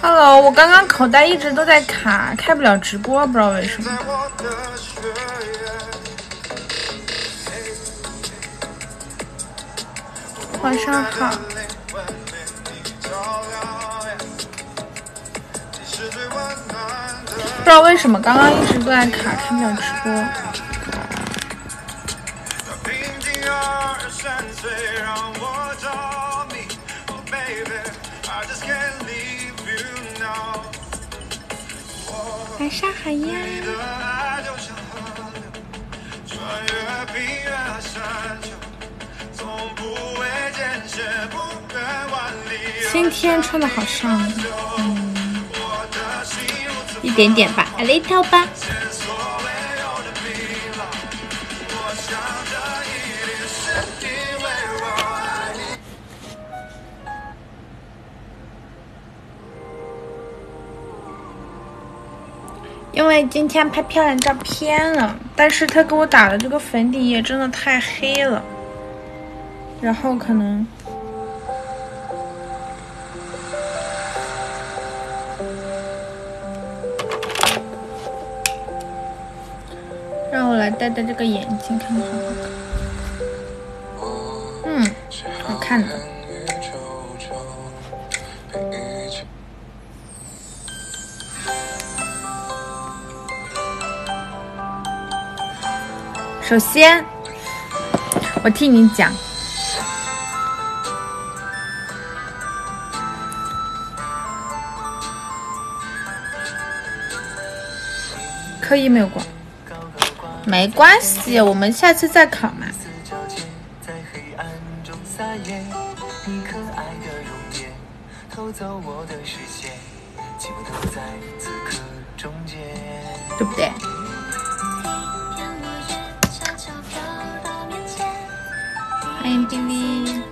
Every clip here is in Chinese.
Hello，我刚刚口袋一直都在卡，开不了直播，不知道为什么。晚上好。不知道为什么刚刚一直都在卡，开不了直播。晚上好呀。今天穿的好上，嗯，一点点吧，a little 吧。为今天拍漂亮照片了，但是他给我打的这个粉底液真的太黑了，然后可能让我来戴戴这个眼镜，看看好不好看？嗯，好看的。首先，我替你讲，可以没有过，没关系，我们下次再考嘛。对不对？欢迎冰冰。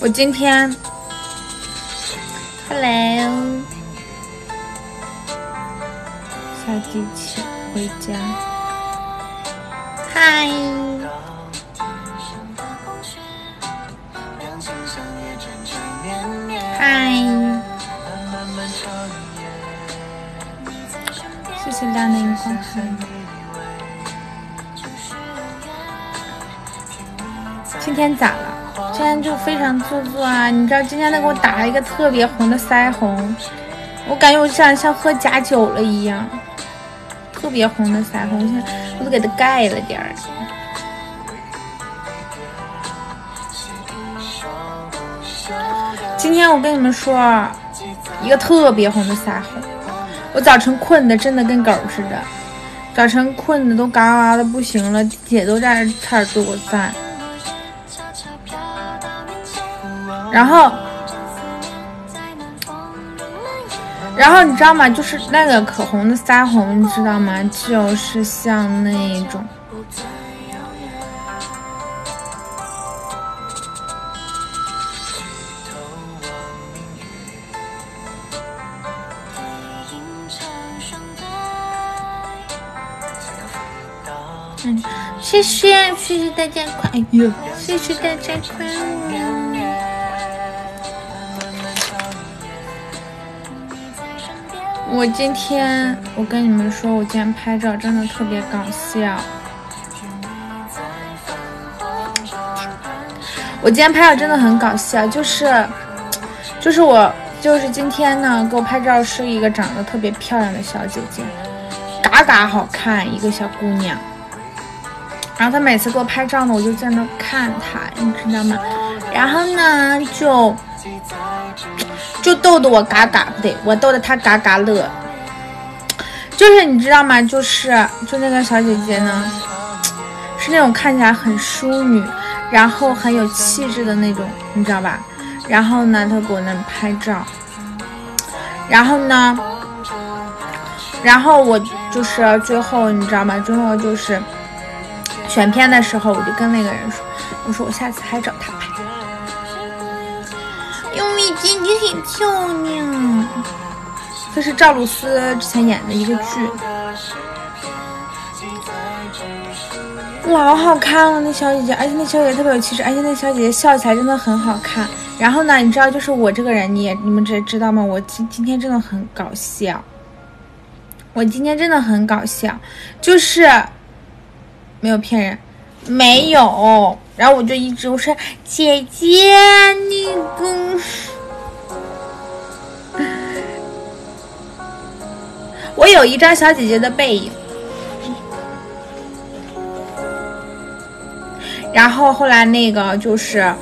我今天，Hello，小机器回家，嗨。天咋了？今天就非常做作啊！你知道今天他给我打了一个特别红的腮红，我感觉我像像喝假酒了一样，特别红的腮红，现在我都给他盖了点儿。今天我跟你们说，一个特别红的腮红。我早晨困的真的跟狗似的，早晨困的都嘎嘎的不行了，姐都在差点坐我赞。然后，然后你知道吗？就是那个口红的腮红，你知道吗？就是像那种。谢谢谢谢大家夸，哎呦，谢谢大家夸我。我今天，我跟你们说，我今天拍照真的特别搞笑。我今天拍照真的很搞笑，就是，就是我，就是今天呢，给我拍照是一个长得特别漂亮的小姐姐，嘎嘎好看，一个小姑娘。然后她每次给我拍照呢，我就在那看她，你知道吗？然后呢，就就逗得我嘎嘎不对，我逗得他嘎嘎乐。就是你知道吗？就是就那个小姐姐呢，是那种看起来很淑女，然后很有气质的那种，你知道吧？然后呢，她给我那拍照，然后呢，然后我就是最后你知道吗？最后就是。选片的时候，我就跟那个人说：“我说我下次还找他拍。”优米，姐，你很漂亮。这是赵露思之前演的一个剧，老好看了那小姐姐，而且那小姐姐特别有气质，而且那小姐姐笑起来真的很好看。然后呢，你知道，就是我这个人，你也你们这知道吗？我今今天真的很搞笑，我今天真的很搞笑，就是没有骗人，没有。然后我就一直我说姐姐，你跟。我有一张小姐姐的背影，然后后来那个就是，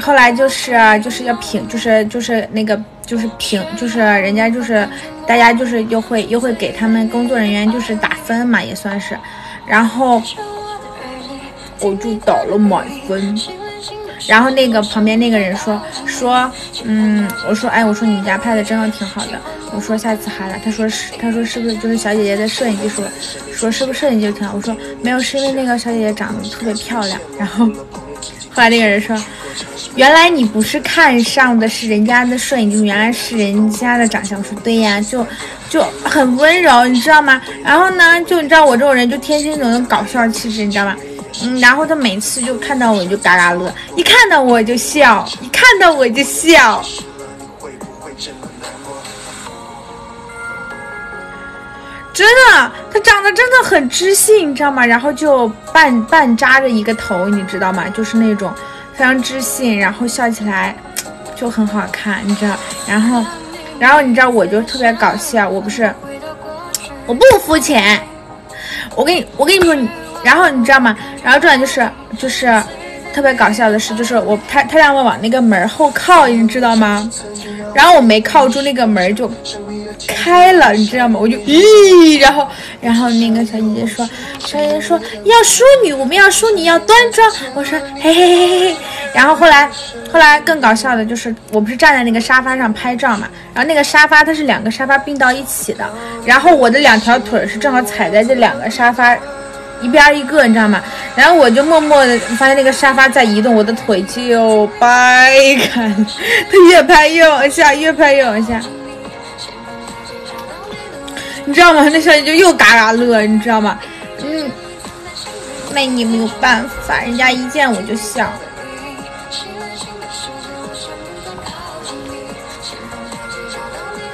后来就是就是要评，就是就是那个就是评，就是人家就是大家就是又会又会给他们工作人员就是打分嘛，也算是，然后我就打了满分。然后那个旁边那个人说说，嗯，我说，哎，我说你们家拍的真的挺好的，我说下次还来。他说是，他说是不是就是小姐姐的摄影技术？说是不是摄影技术挺好？我说没有，是因为那个小姐姐长得特别漂亮。然后后来那个人说，原来你不是看上的是人家的摄影技术，原来是人家的长相。说对呀，就就很温柔，你知道吗？然后呢，就你知道我这种人就天生有那种搞笑气质，你知道吗？嗯，然后他每次就看到我就嘎嘎乐，一看到我就笑，一看到我就笑。真的，他长得真的很知性，你知道吗？然后就半半扎着一个头，你知道吗？就是那种非常知性，然后笑起来就很好看，你知道？然后，然后你知道我就特别搞笑，我不是，我不肤浅，我跟你，我跟你说你。然后你知道吗？然后重点就是就是特别搞笑的是，就是我他他让我往那个门后靠，你知道吗？然后我没靠住，那个门就开了，你知道吗？我就咦，然后然后那个小姐姐说，小姐姐说要淑女，我们要淑女，要端庄。我说嘿嘿嘿嘿嘿。然后后来后来更搞笑的就是，我不是站在那个沙发上拍照嘛，然后那个沙发它是两个沙发并到一起的，然后我的两条腿是正好踩在这两个沙发。一边一个，你知道吗？然后我就默默的发现那个沙发在移动，我的腿就掰开，它越拍越往下，越拍越往下，你知道吗？那小姐就又嘎嘎乐，你知道吗？嗯，那你没有办法，人家一见我就笑，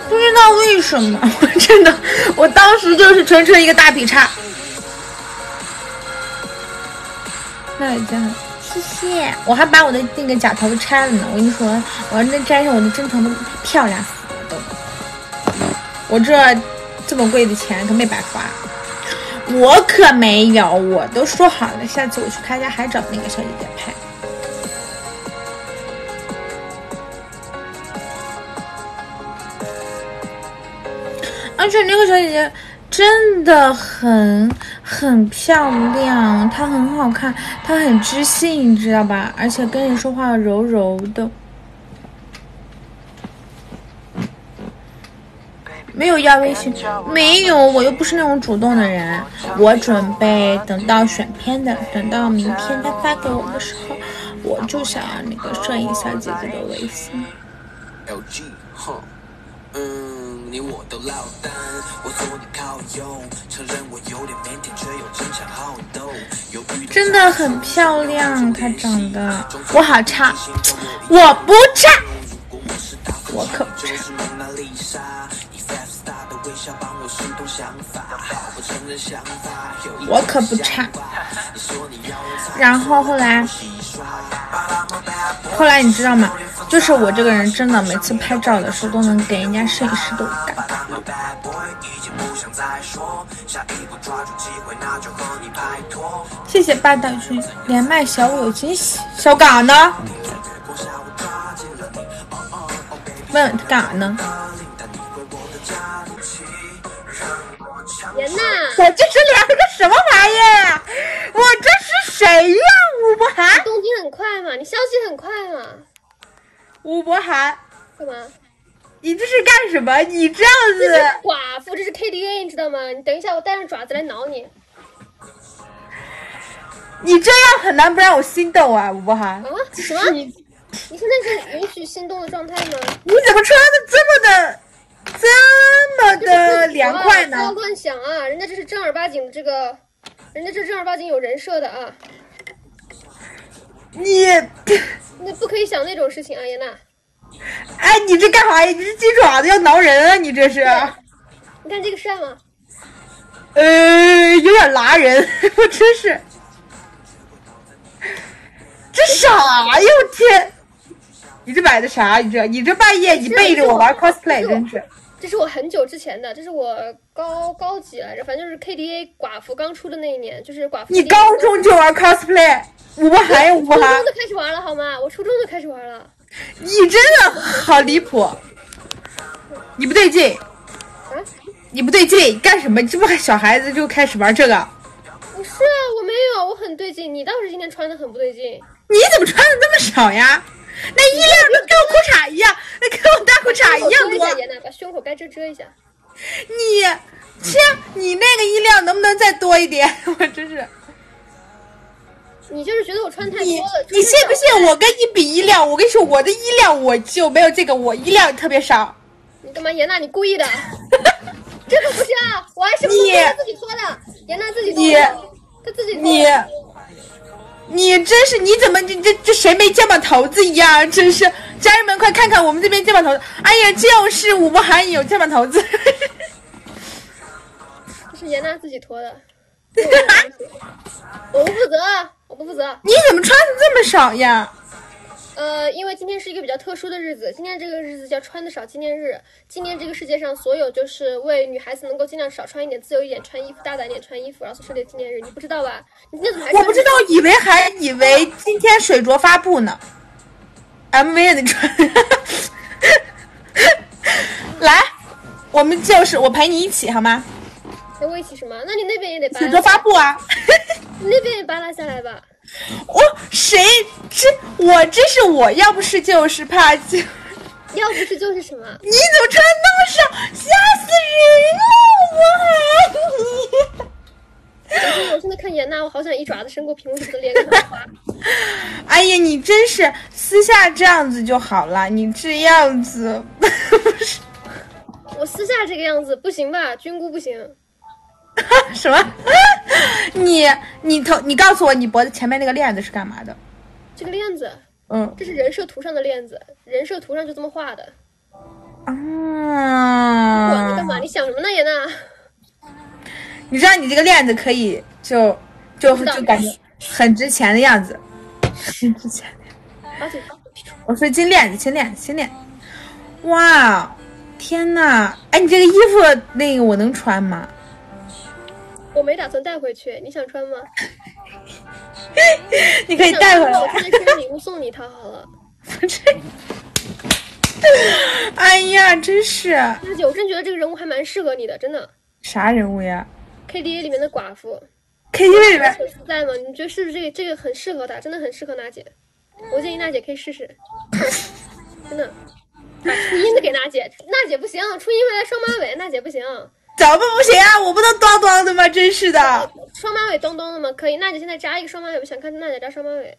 不知道为什么，我真的，我当时就是纯纯一个大劈叉。那这样，谢谢。我还把我的那个假头发拆了呢。我跟你说，我要那粘上我的真头发，漂亮死了都。我这这么贵的钱可没白花，我可没有，我都说好了，下次我去他家还找那个小姐姐拍。而且那个小姐姐。真的很很漂亮，她很好看，她很知性，你知道吧？而且跟你说话柔柔的，没有要微信，没有，我又不是那种主动的人。我准备等到选片的，等到明天他发给我的时候，我就想要那个摄影小姐姐的微信。嗯，你我都落单，我坐你靠右，承认我有点腼腆，却又争强好斗。真的很漂亮，她长得，我好差，我不差，我可不差，我可不差。然后后来，后来你知道吗？就是我这个人真的，每次拍照的时候都能给人家摄影师都感动。谢谢八大军连麦小五有惊喜，小嘎呢？问问他干啥呢？人呢？我这是连个什么玩意儿？我这是谁呀？吴博涵？动静很快嘛，你消息很快嘛。吴博涵，干嘛？你这是干什么？你这样子，这是寡妇，这是 K D A，你知道吗？你等一下，我带上爪子来挠你。你这样很难不让我心动啊，吴博涵。啊？什么？你你现在是允许心动的状态吗？你怎么穿的这么的这么的凉快呢不要呢？乱想啊！人家这是正儿八经的这个，人家这正儿八经有人设的啊！你，你不可以想那种事情啊，严娜。哎，你这干啥呀？你这鸡爪子要挠人啊！你这是，你看这个帅吗？呃，有点拉人，我真是，这啥呀？我天！你这买的啥？你这，你这半夜你背着我玩 cosplay，真是。这是我很久之前的，这是我高高几来着，反正就是 KDA 寡妇刚出的那一年，就是寡妇。你高中就玩 cosplay，吴博涵呀，吴博涵初中，就开始玩了好吗？我初中就开始玩了。你真的好离谱！你不对劲，啊？你不对劲，干什么？你这不小孩子就开始玩这个？不是啊，我没有，我很对劲。你倒是今天穿的很不对劲。你怎么穿的这么少呀？那衣料都跟我裤衩一样，那跟我大裤衩一样多把胸口该遮遮一下。你，切，你那个衣料能不能再多一点？我真是，你就是觉得我穿太多了。你信不信？我跟你比衣料？我跟你说，我的衣料我就没有这个，我衣料特别少。你干嘛？严娜，你故意的。这可不是啊，我还是你严娜自己脱的，严娜自己脱你的，她自己脱的。你，你真是，你怎么这这这谁没肩膀头子一样？真是，家人们快看看我们这边肩膀头子。哎呀，就是我们还有肩膀头子。这是严娜自己脱的，我不负责，我不负责。你怎么穿的这么少呀？呃，因为今天是一个比较特殊的日子，今天这个日子叫穿的少纪念日。今年这个世界上所有就是为女孩子能够尽量少穿一点、自由一点穿衣服、大胆一点穿衣服，然后所设立的纪念日。你不知道吧？你今天怎么还我不知道，以为还以为今天水着发布呢。MV 也得穿。来，我们就是我陪你一起好吗？陪我一起什么？那你那边也得扒水着发布啊！你那边也扒拉下来吧。我谁这我这是我要不是就是怕就。要不是就是什么？你怎么穿那么少？吓死人了！我爱你。我现在看严娜，我好想一爪子伸过屏幕，就给她。哎呀，你真是私下这样子就好了，你这样子 不是我私下这个样子不行吧？菌菇不行。什么？你你头你告诉我，你脖子前面那个链子是干嘛的？这个链子，嗯这是人设图上的链子，人设图上就这么画的。啊，管他干嘛？你想什么呢，严娜？你知道你这个链子可以就就就感觉很值钱的样子，很值钱。把嘴巴闭住。我说金链子，金链子，金链子。哇，天呐！哎，你这个衣服那个我能穿吗？我没打算带回去，你想穿吗？你可以带回来。我今天生日礼物送你一套好了。哎呀，真是娜姐，我真觉得这个人物还蛮适合你的，真的。啥人物呀 KDA 里面的寡妇，？KTV 里面很自在吗？你觉得是不是这个这个很适合她？真的很适合娜姐。我建议娜姐可以试试，真的。把初音的给娜姐，娜姐不行，初音回来双马尾，娜姐不行，怎么不行啊？我不能端端的吗？真是的。双马尾咚咚的吗？可以，娜姐现在扎一个双马尾，我想看娜姐扎双马尾。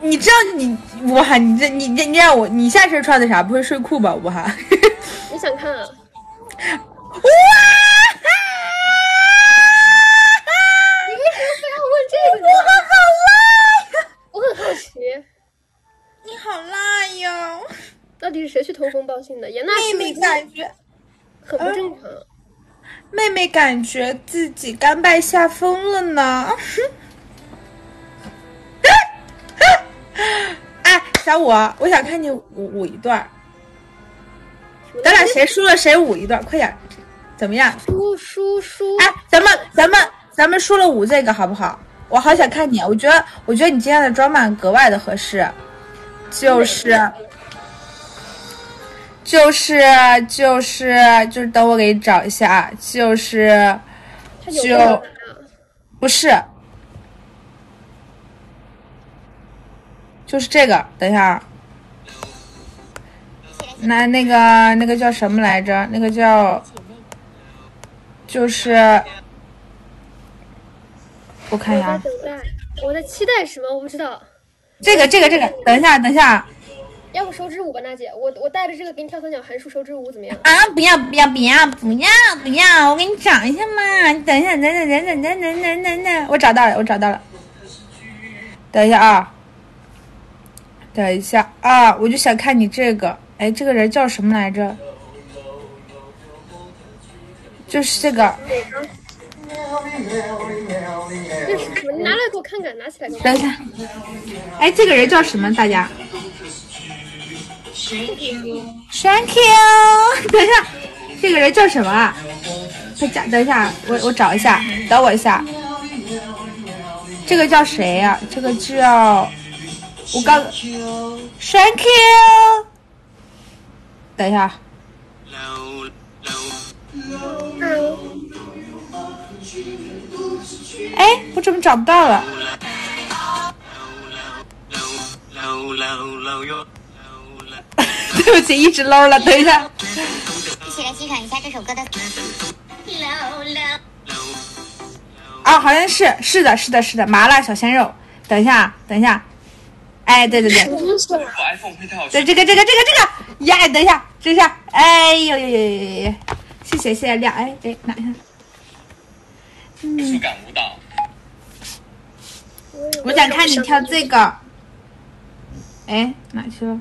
你知道你我喊你这你你你让我你下身穿的啥？不会睡裤吧？我喊。你想看啊？哇！你为什么非要问这个呢？我好辣呀！我很好奇，你好辣呀！到底是谁去通风报信的？严娜妹妹是不是感觉，很不正常。妹妹感觉自己甘拜下风了呢。哎，小五，我想看你舞舞一段儿，咱俩谁输了谁舞一段，快点，怎么样？输输输！哎，咱们咱们咱们输了舞这个好不好？我好想看你，我觉得我觉得你今天的装扮格外的合适，就是就是就是就是等我给你找一下，啊就是就？不是，就是这个，等一下啊，那那个那个叫什么来着？那个叫就是我看一下啊，我在期待什么？我不知道。这个这个这个，等一下等一下要不手指舞吧，娜姐，我我带着这个给你跳三角函数手指舞怎么样？啊！不要不要不要不要不要！我给你找一下嘛，你等一下等等等等等等等等等，我找到了我找到了，等一下啊，等一下啊，我就想看你这个，哎，这个人叫什么来着？就是这个，这是什么？你拿来给我看看，拿起来给我看等一下，哎，这个人叫什么？大家？Thank you。等一下，这个人叫什么啊？快讲，等一下，我我找一下，等我一下。这个叫谁呀、这个叫我刚 Thank you。等一下，哎，我怎么找不到了？对不起，一直搂了。等一下，一起来欣赏一下这首歌的。啊，好像是是的，是的，是的，麻辣小鲜肉。等一下，等一下，哎，对对对。对这个这个这个这个，呀，等一下，等一下，哎呦呦呦呦呦呦，谢谢谢谢亮，哎哎，拿一下，艺术感舞蹈，我想看你跳这个，哎，哪去了？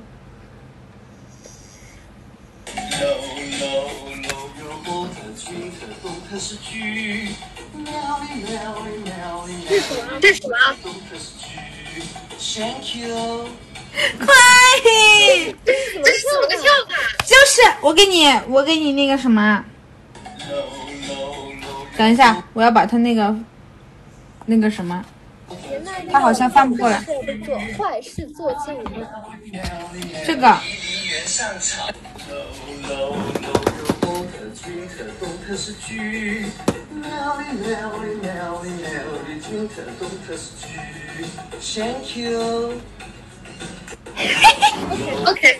这是什么？快！这是怎么？个跳法？就是我给你，我给你那个什么，等一下，我要把他那个那个什么，他好像翻不过来坏事做尽。这个 no no ok ok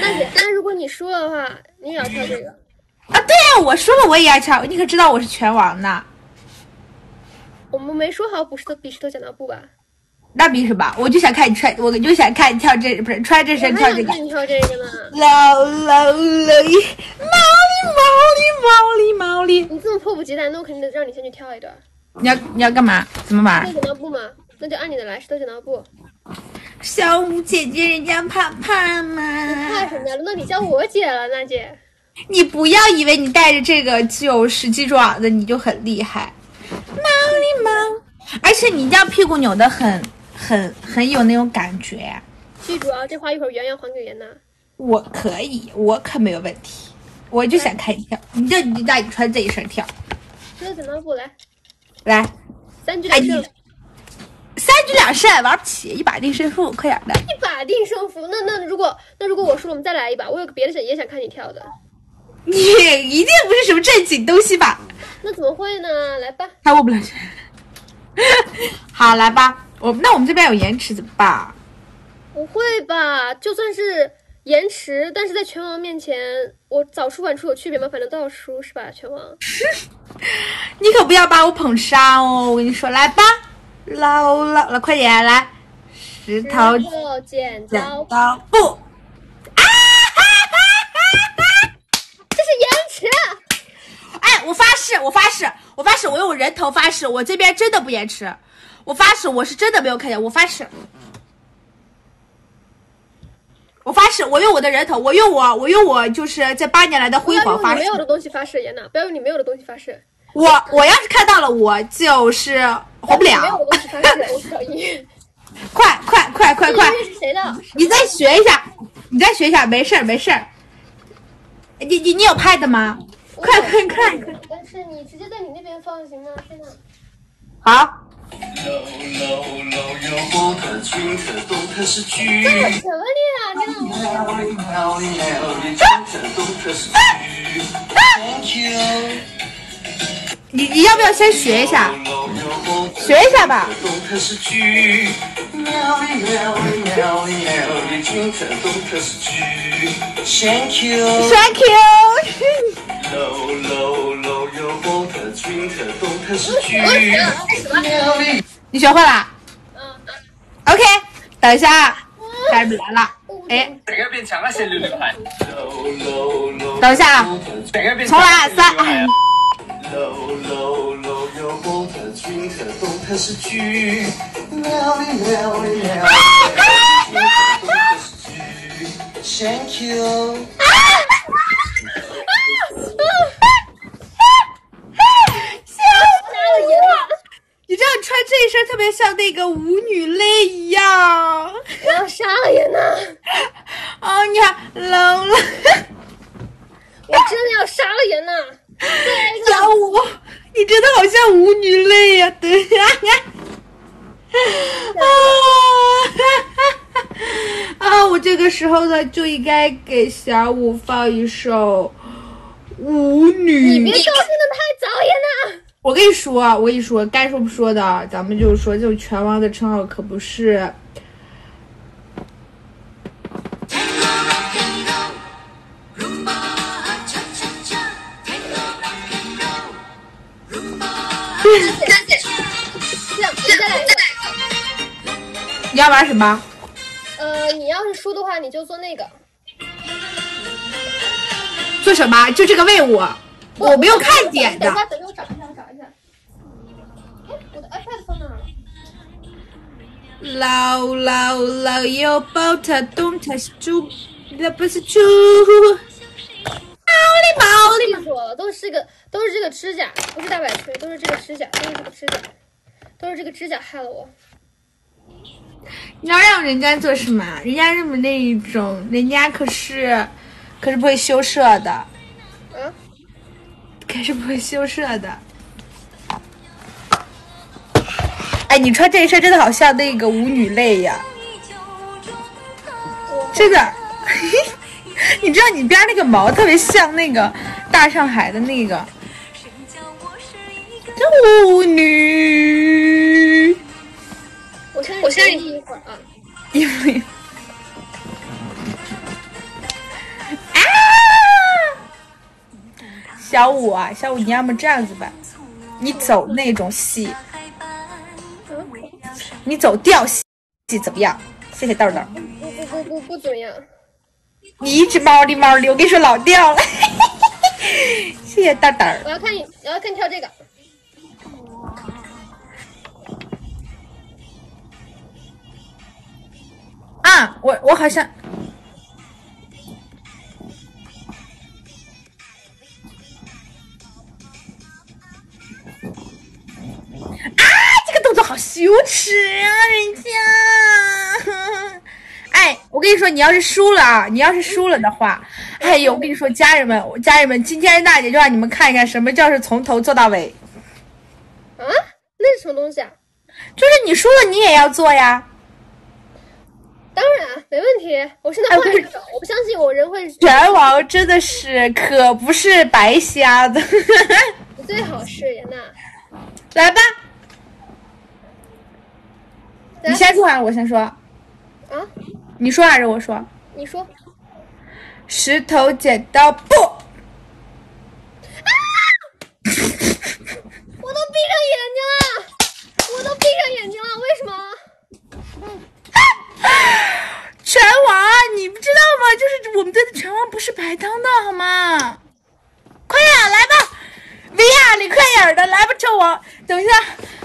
那你，那如果你输了的话，你也要跳这个。啊，对呀，我输了我也要跳，你可知道我是拳王呢？我们没说好，不是的，比石头，剪刀布吧。那比什么？我就想看你穿，我就想看你跳这，不是穿这身我跳这个还想看。你跳这个呢。老老老一毛哩毛哩毛哩毛哩，你这么迫不及待，那我肯定得让你先去跳一段。你要你要干嘛？怎么玩石？头剪刀布吗，那就按你的来，石头剪刀布。小舞姐姐，人家怕怕吗怕嘛。什么呀？轮到你教我姐了，娜姐。你不要以为你带着这个就是鸡爪子你就很厉害，毛哩毛，而且你这样屁股扭的很很很有那种感觉。记住啊，这话一会儿圆圆还给妍娜。我可以，我可没有问题，我就想看你跳，你就你就让你穿这一身跳，石头剪刀布来，来，三局两胜，三局两胜，玩不起，一把定胜负，快点的。一把定胜负。那那如果那如果我输了，我们再来一把。我有个别的想也想看你跳的。你一定不是什么正经东西吧？那怎么会呢？来吧，他握不了拳。好，来吧，我那我们这边有延迟怎么办？不会吧？就算是延迟，但是在拳王面前，我早出晚出有区别吗？反正都要输是吧？拳王，你可不要把我捧杀哦！我跟你说，来吧，老老来，快点来，石头石头剪剪刀，刀布。这是延迟。哎，我发誓，我发誓，我发誓，我用我人头发誓，我这边真的不延迟。我发誓，我是真的没有看见，我发誓，我发誓，我用我的人头，我用我，我用我就是这八年来的辉煌发誓用你没有。的东西发誓，妍娜，不要用你没有的东西发誓。我我要是看到了，我就是活不了没有了的。东西发誓，我小一。快快快快快？你再学一下，你再学一下，没事儿没事儿。你你你有 pad 吗？快快快快！但是你直接在你那边放行吗？天呐，好，这有什么厉害的？你你要不要先学一下？学一下吧。Thank you. Thank you. 你学会了？嗯。OK，等一下啊，开始来了。哎，哪个变强了先留刘海？等一下啊，重来三。你知道你穿这一身特别像那个舞女泪一样。我要杀了人呐！哦，你看冷了，我真的要杀了人呐！对，小舞，你真的好像舞女泪呀、对呀、啊，啊！我这个时候呢，就应该给小舞放一首舞女。你别高兴的太早呀呐！我跟你说，我跟你说，该说不说的，咱们就是说，这种拳王的称号可不是。你要玩什么？呃，你要是输的话，你就做那个。做什么？就这个魏武，我没有看点的等一。下，等一下，我找。iPad 放哪儿了？老老老有抱它动它是猪，那不是猪。毛里毛里记住了，都是这个，都是这个指甲，不是大摆锤，都是这个指甲，都是这个指甲，都是这个指甲害了我。你要让人家做什么？人家这么那一种，人家可是可是不会羞涩的，嗯？可是不会羞涩的。你穿这一身真的好像那个舞女泪呀，真的。你知道你边那个毛特别像那个大上海的那个。舞女，我我现在一会儿啊。因为啊，小五啊，小五，你要么这样子吧，你走那种戏，你走调戏怎么样？谢谢豆豆，不不不不不怎么样。你一直猫的猫的，我跟你说老掉了，谢谢豆豆。我要看你，我要看你跳这个。啊，我我好像。啊，动作好羞耻啊，人家。哎，我跟你说，你要是输了啊，你要是输了的话，哎呦，我跟你说，家人们，家人们，今天娜姐就让你们看一看什么叫是从头做到尾，啊？那是什么东西啊？就是你输了你也要做呀。当然没问题。我现在换一个手，我不相信我人会。拳王真的是可不是白瞎的，你 最好是人呐。来吧，来你先说还是我先说？啊？你说还是我说？你说。石头剪刀布，我都闭上眼睛了，我都闭上眼睛了，为什么？拳王，你不知道吗？就是我们队的拳王不是白当的好吗？快点来吧，维亚，你快点的来吧，纣王。等一下，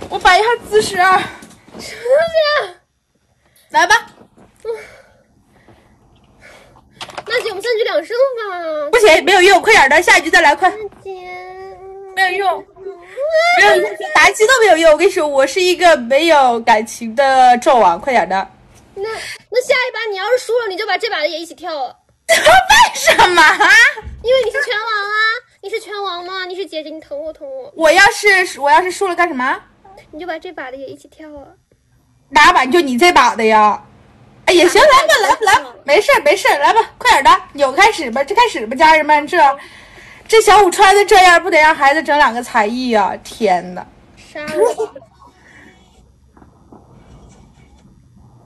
我摆一下姿势啊，什么东西啊？来吧。娜姐，我们三局两胜吧。不行，没有用，快点的，下一局再来，快，没有用。没有用，妲己都没有用。我跟你说，我是一个没有感情的纣王，快点的。那那下一把你要是输了，你就把这把的也一起跳了，为什么？因为你是拳王啊，你是拳王吗？你是姐姐，你疼我疼我，我要是我要是输了干什么？你就把这把的也一起跳了。哪把？就你这把的呀？哎，也行，来吧，来吧，来吧，没事儿没事儿，来吧，快点的，有开始吧，这开始吧，家人们，这这小五穿的这样，不得让孩子整两个才艺啊？天呐，杀我吧！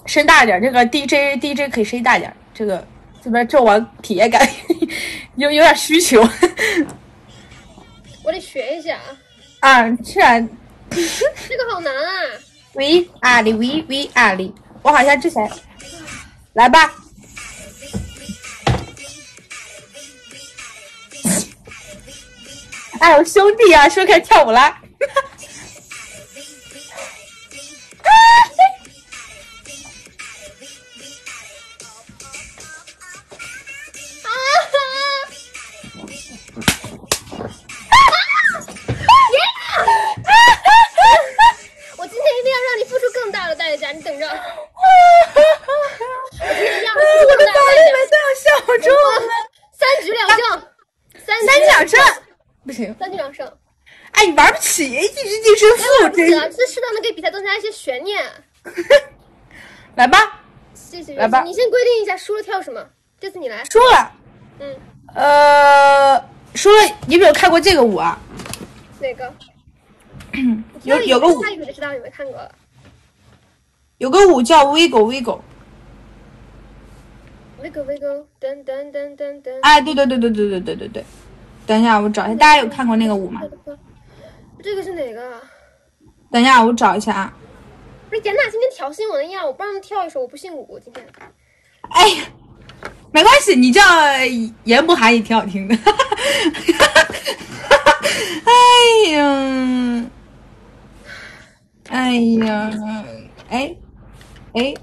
声大点，这个 DJ DJ 可以声音大点，这个这边纣王体验感 有有点需求我得学一下啊，啊，居然 这个好难啊！喂，阿里喂喂阿里，我好像之前来吧。哎，我兄弟啊，是不是开始跳舞啦？我 付出更大的代价，你等着。我今天一定要让你付出更大的代价。都要笑中了。三局两胜，三局两胜，不行，三局两胜。哎，你玩不起，一直定胜负，真是啊，这适当的给比赛增加一些悬念。来吧，谢谢来吧你先规定一下输了跳什么，这次你来。输了，嗯，呃，输了，你有没有看过这个舞啊？哪个？有有个舞他，一会就知道有没有看过了。有个舞叫 Wiggle Wiggle。Wiggle wiggle，噔噔噔噔噔。哎，对对对对对对对对对。等一下，我找一下，大家有看过那个舞吗？这个是哪个啊？等一下，我找一下啊。不是严娜今天挑衅我的样，我不让她跳一首，我不信舞。今天哎呀，没关系，你叫严不寒也挺好听的。哎呀，哎呀，哎，哎，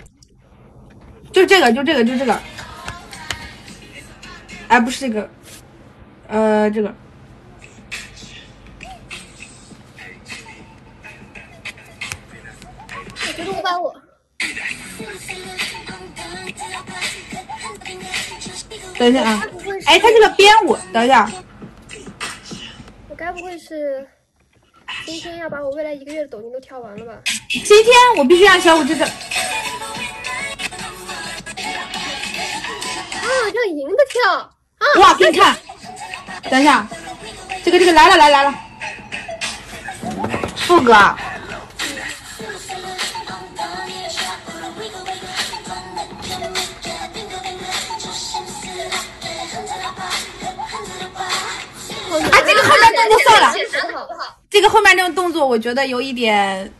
就这个，就这个，就这个。哎，不是这个，呃，这个。我觉得五百五。等一下啊，哎，他这个编舞，等一下，我该不会是今天要把我未来一个月的抖音都跳完了吧？今天我必须让小五这个，啊，要赢的跳啊！哇，给你看，等一下，这个这个来了来来了，副歌，啊，这个后面动作算了？这个后面那个动作我觉得有一点，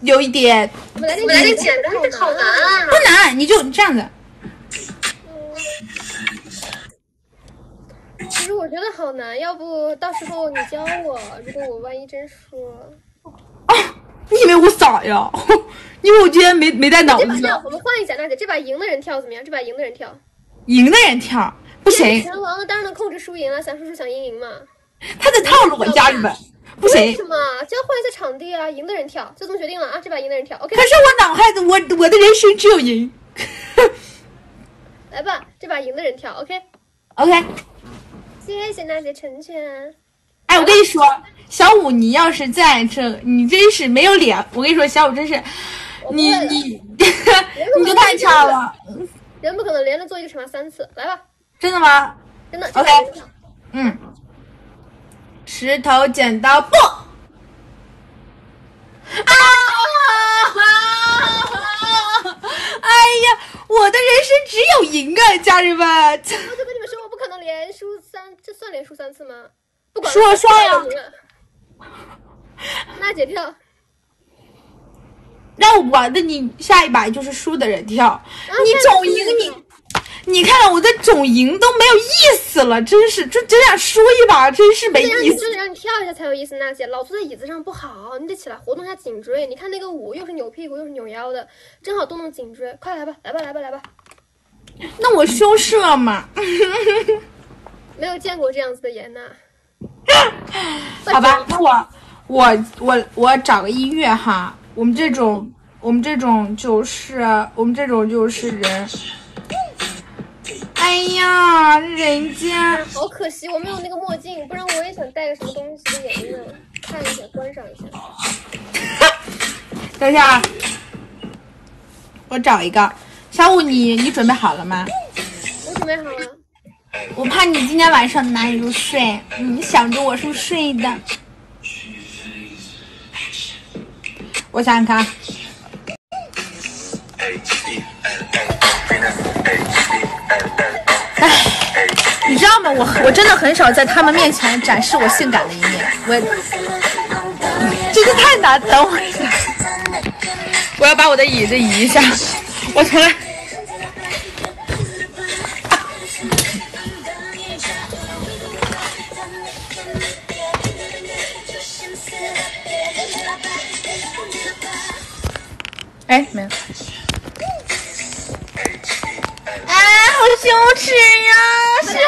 有一点我们来点简简单的，好难啊！不难，你就这样子，其实我觉得好难，要不到时候你教我，如果我万一真输了，啊，你以为我傻呀？你以为我今天没没带脑子这把我们换一下，娜姐，这把赢的人跳怎么样？这把赢的人跳，赢的人跳不行，拳王了当然能控制输赢了，想输输想赢赢嘛。他在套路我家人们，不行为什。么？交换一下场地啊，赢的人跳，就这么决定了啊！这把赢的人跳，OK，可是我脑海子，我我的人生只有赢。来吧，这把赢的人跳，OK。OK，谢谢娜姐成全。哎，我跟你说，小五，你要是在这，你真是没有脸。我跟你说，小五真是，你你 你就太差了，人不可能连着做一个惩罚三次，来吧，真的吗？真的。OK 嗯，石头剪刀布。啊！哎呀，我的人生只有赢啊，家人们！我就跟你们说，我不可能连输三，这算连输三次吗？不管说说呀娜姐跳，让我的你下一把就是输的人跳，你总赢你，你看我的总赢都没有意思了，真是，就只想输一把，真是没意思。你就得让你跳一下才有意思。娜姐，老坐在椅子上不好，你得起来活动一下颈椎。你看那个舞，又是扭屁股又是扭腰的，正好动动颈椎。快来吧，来吧，来吧，来吧！那我羞涩嘛，没有见过这样子的严娜。好吧，那我我我我找个音乐哈，我们这种我们这种就是我们这种就是人。哎呀，人家好可惜，我没有那个墨镜，不然我也想戴个什么东西的眼镜，看一下，观赏一下。等一下啊，我找一个。小五，你你准备好了吗？我准备好了，我怕你今天晚上难以入睡，你想着我是睡的。我想想看啊，哎，你知道吗？我我真的很少在他们面前展示我性感的一面。我这真的太难，等我一下，我要把我的椅子移一下，我从来。哎，没有。啊，好羞耻呀！羞耻。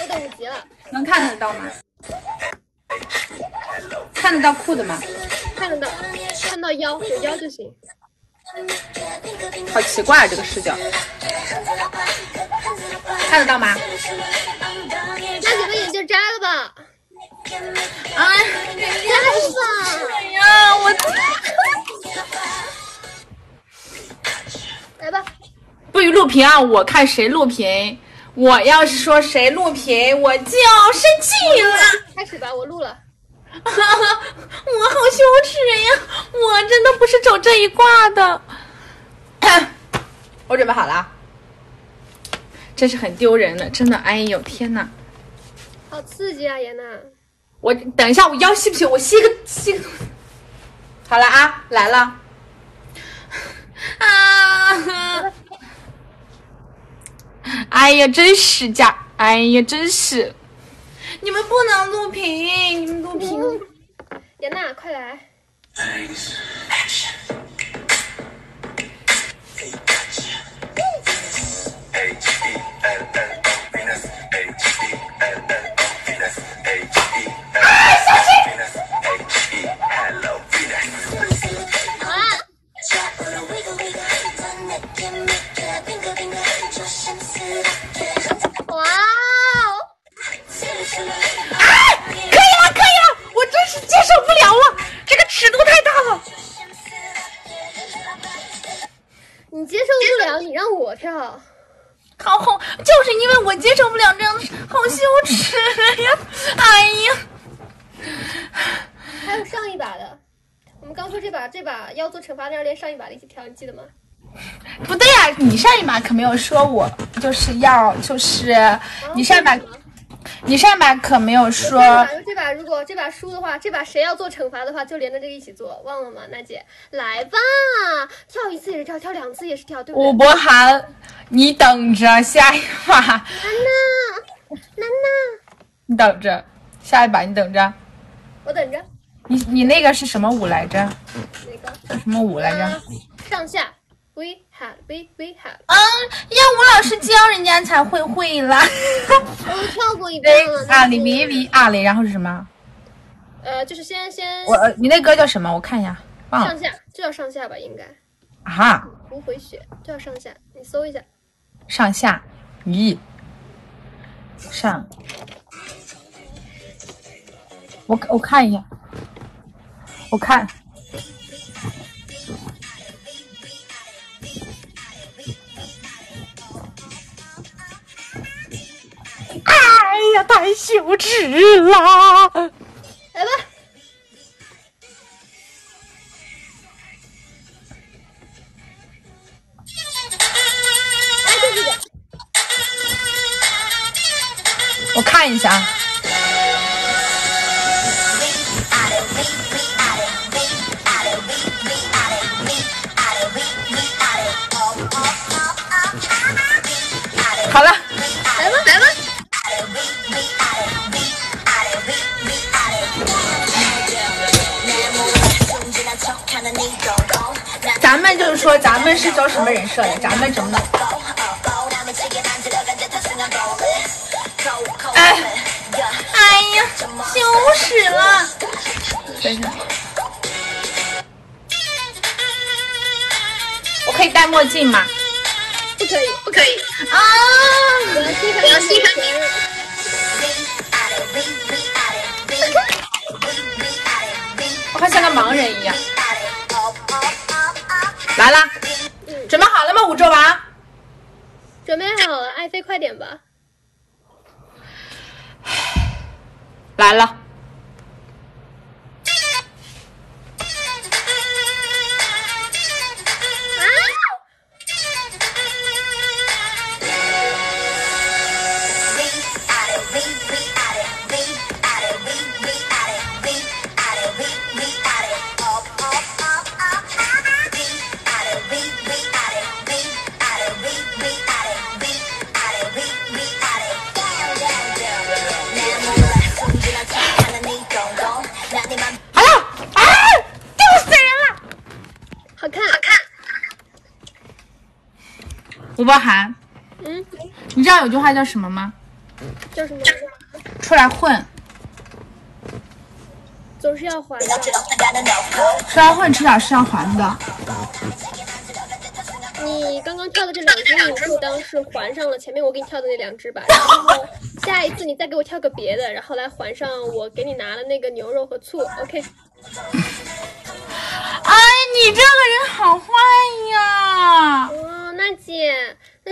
我等不及了，能看得到吗？看得到裤子吗？看得到，看到腰有腰就行。好奇怪啊，这个视角。看得到吗？那你把眼镜摘了吧，哎摘吧。哎呀，我来吧，不许录屏啊！我看谁录屏，我要是说谁录屏，我就生气了。开始吧，我录了。我好羞耻呀！我真的不是走这一挂的。我准备好了啊，真是很丢人的，真的。哎呦天哪！好刺激啊，妍娜！我等一下，我腰细不吸？我吸个吸个。好了啊，来了。啊！哎呀，真是假！哎呀，真是！你们不能录屏，你们录屏。妍娜，快来！接受不了了，这个尺度太大了。你接受不了，你让我跳。好好，就是因为我接受不了这样的事，好羞耻呀！哎呀，还有上一把的，我们刚说这把这把要做惩罚，那要连上一把的一起跳，你记得吗？不对呀、你上一把可没有说我就是要就是你上一把，你上一把可没有说这把如果这把输的话，这把谁要做惩罚的话，就连着这个一起做，忘了吗？娜姐，来吧，跳一次也是跳，跳两次也是跳，对不对？武博涵，你等着下一把，娜娜，娜娜，你等着下一把，你等着。我等着你你那个是什么舞来着？那个叫什么舞来着？啊上下，we had we we had，嗯，要吴老师教人家才会会啦。我们跳过一遍了。阿里比比阿里，然后是什么？呃，就是先先我呃你那歌叫什么？我看一下，忘了上下，就叫上下吧，应该啊。无回血就叫上下，你搜一下。上下，咦，上，我我看一下，我看，哎呀，太羞耻了！来吧，哎，就这个，我看一下。啊，好了，咱们就是说，咱们是走什么人设的？咱们怎么的？哎，哎呀，羞死了！等一下，我可以戴墨镜吗？不可以，不可以，啊！我要欣赏，我要欣赏你。我还像个盲人一样。来啦，准备好了吗，五洲王？准备好了，爱妃快点吧。来了。句话叫什么吗？叫什么？出来混，总是要还的。出来混，迟早是要还的。你刚刚跳的这两支，你就当是还上了前面我给你跳的那两支吧。然后下一次你再给我跳个别的，然后来还上我给你拿的那个牛肉和醋。OK，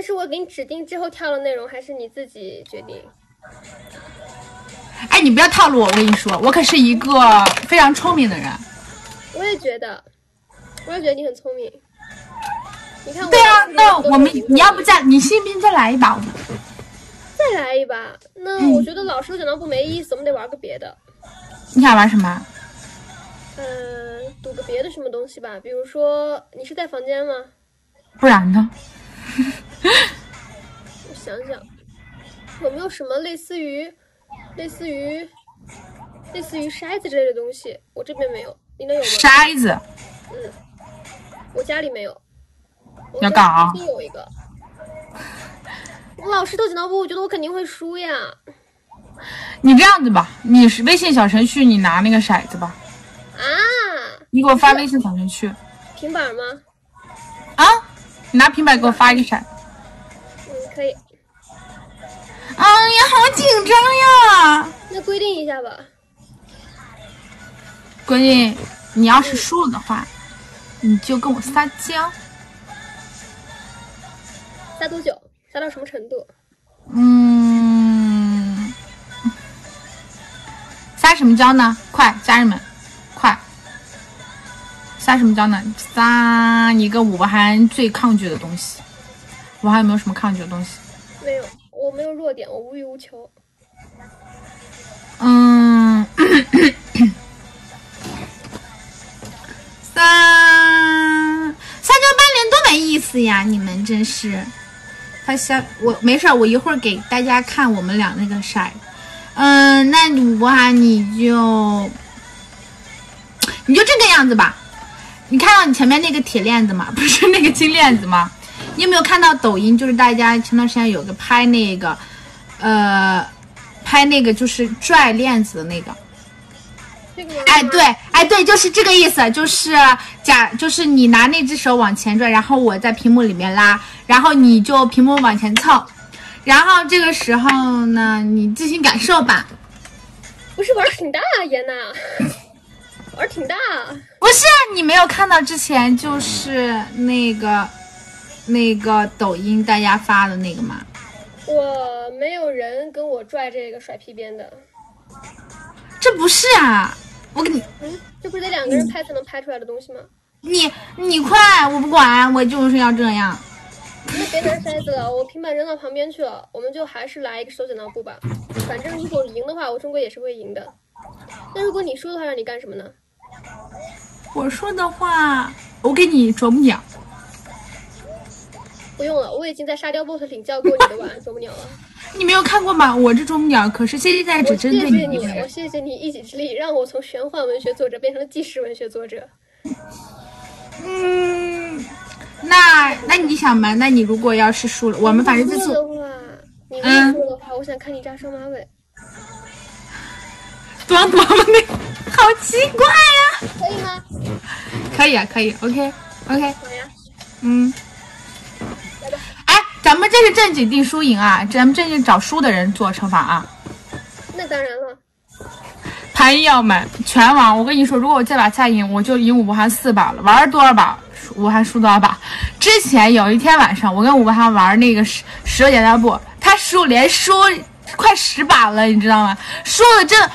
是我给你指定之后跳的内容，还是你自己决定？哎，你不要套路我，我跟你说，我可是一个非常聪明的人。我也觉得，我也觉得你很聪明。你看我对啊，那我们你要不再，你信不信再来一把？再来一把？那我觉得老师讲到不没意思，我们得玩个别的。你想玩什么？嗯，赌个别的什么东西吧，比如说你是在房间吗？不然呢？我想想，有没有什么类似于、类似于、类似于筛子之类的东西？我这边没有，你那有吗？筛子，嗯我家里没有。我要干啊家里有一个。我老是斗剪刀布，我觉得我肯定会输呀。你这样子吧，你是微信小程序，你拿那个骰子吧，啊，你给我发微信小程序平板吗？啊，你拿平板给我发一个骰。嗯，可以。哎呀，好紧张呀！那规定一下吧。规定你要是输了的话，你就跟我撒娇。撒多久？撒到什么程度？嗯，撒什么娇呢？快，家人们，快！撒什么娇呢？撒一个我还最抗拒的东西。我还有没有什么抗拒的东西？没有，我没有弱点，我无欲无求。嗯，撒撒娇班连多没意思呀！你们真是，他下我没事，我一会儿给大家看我们俩那个骰。嗯，那主播哈你就你就这个样子吧。你看到你前面那个铁链子吗？不是那个金链子吗？你有没有看到抖音？就是大家前段时间有个拍那个，呃，拍那个就是拽链子的那个。这个哎，对，哎，对，就是这个意思，就是假，就是你拿那只手往前拽，然后我在屏幕里面拉，然后你就屏幕往前凑，然后这个时候呢，你自行感受吧。不是玩挺大啊，严娜，玩挺大。不是你没有看到之前就是那个那个抖音大家发的那个吗？我没有人跟我拽这个甩皮鞭的，这不是啊，我给你，嗯，这不是得两个人拍才能拍出来的东西吗？你你快，我不管，我就是要这样。那别拿筛子了，我平板扔到旁边去了，我们就还是来一个手剪刀布吧。反正如果赢的话，我终归也是会赢的。那如果你输的话，让你干什么呢？我说的话，我给你啄木鸟。不用了，我已经在沙雕 boss 领教过你的晚安啄木鸟了。你没有看过吗？我这啄木鸟可是现在只针对谢谢你，我谢谢你一己之力，让我从玄幻文学作者变成了纪实文学作者。嗯，那那你想嘛？那你如果要是输了，我们反正这次输了的话，你如嗯果的话，我想看你扎双马尾，短短的那，好奇怪呀、可以吗？可以啊，可以，OK OK，好呀，嗯。哎，咱们这是正经定输赢啊，咱们正经找输的人做惩罚啊。那当然了。盘友们，全网，我跟你说，如果我这把再赢，我就赢武汉四把了。玩多少把，武汉输多少把。之前有一天晚上，我跟武汉玩那个十十个剪刀布，他输连输快十把了，你知道吗？输的真的，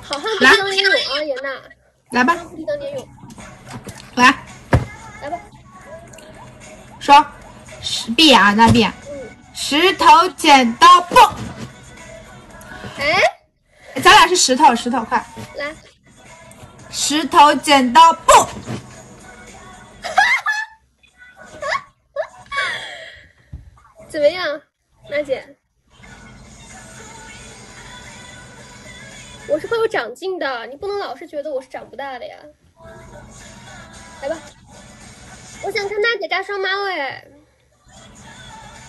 好汉不提当年勇啊，严娜，来吧，不提当年勇，来来吧。说，十闭眼啊，那闭眼，石头剪刀布，哎，咱俩是石头，石头，快，来，石头剪刀布。怎么样，娜姐？我是会有长进的，你不能老是觉得我是长不大的呀。来吧，我想看娜姐扎双马尾。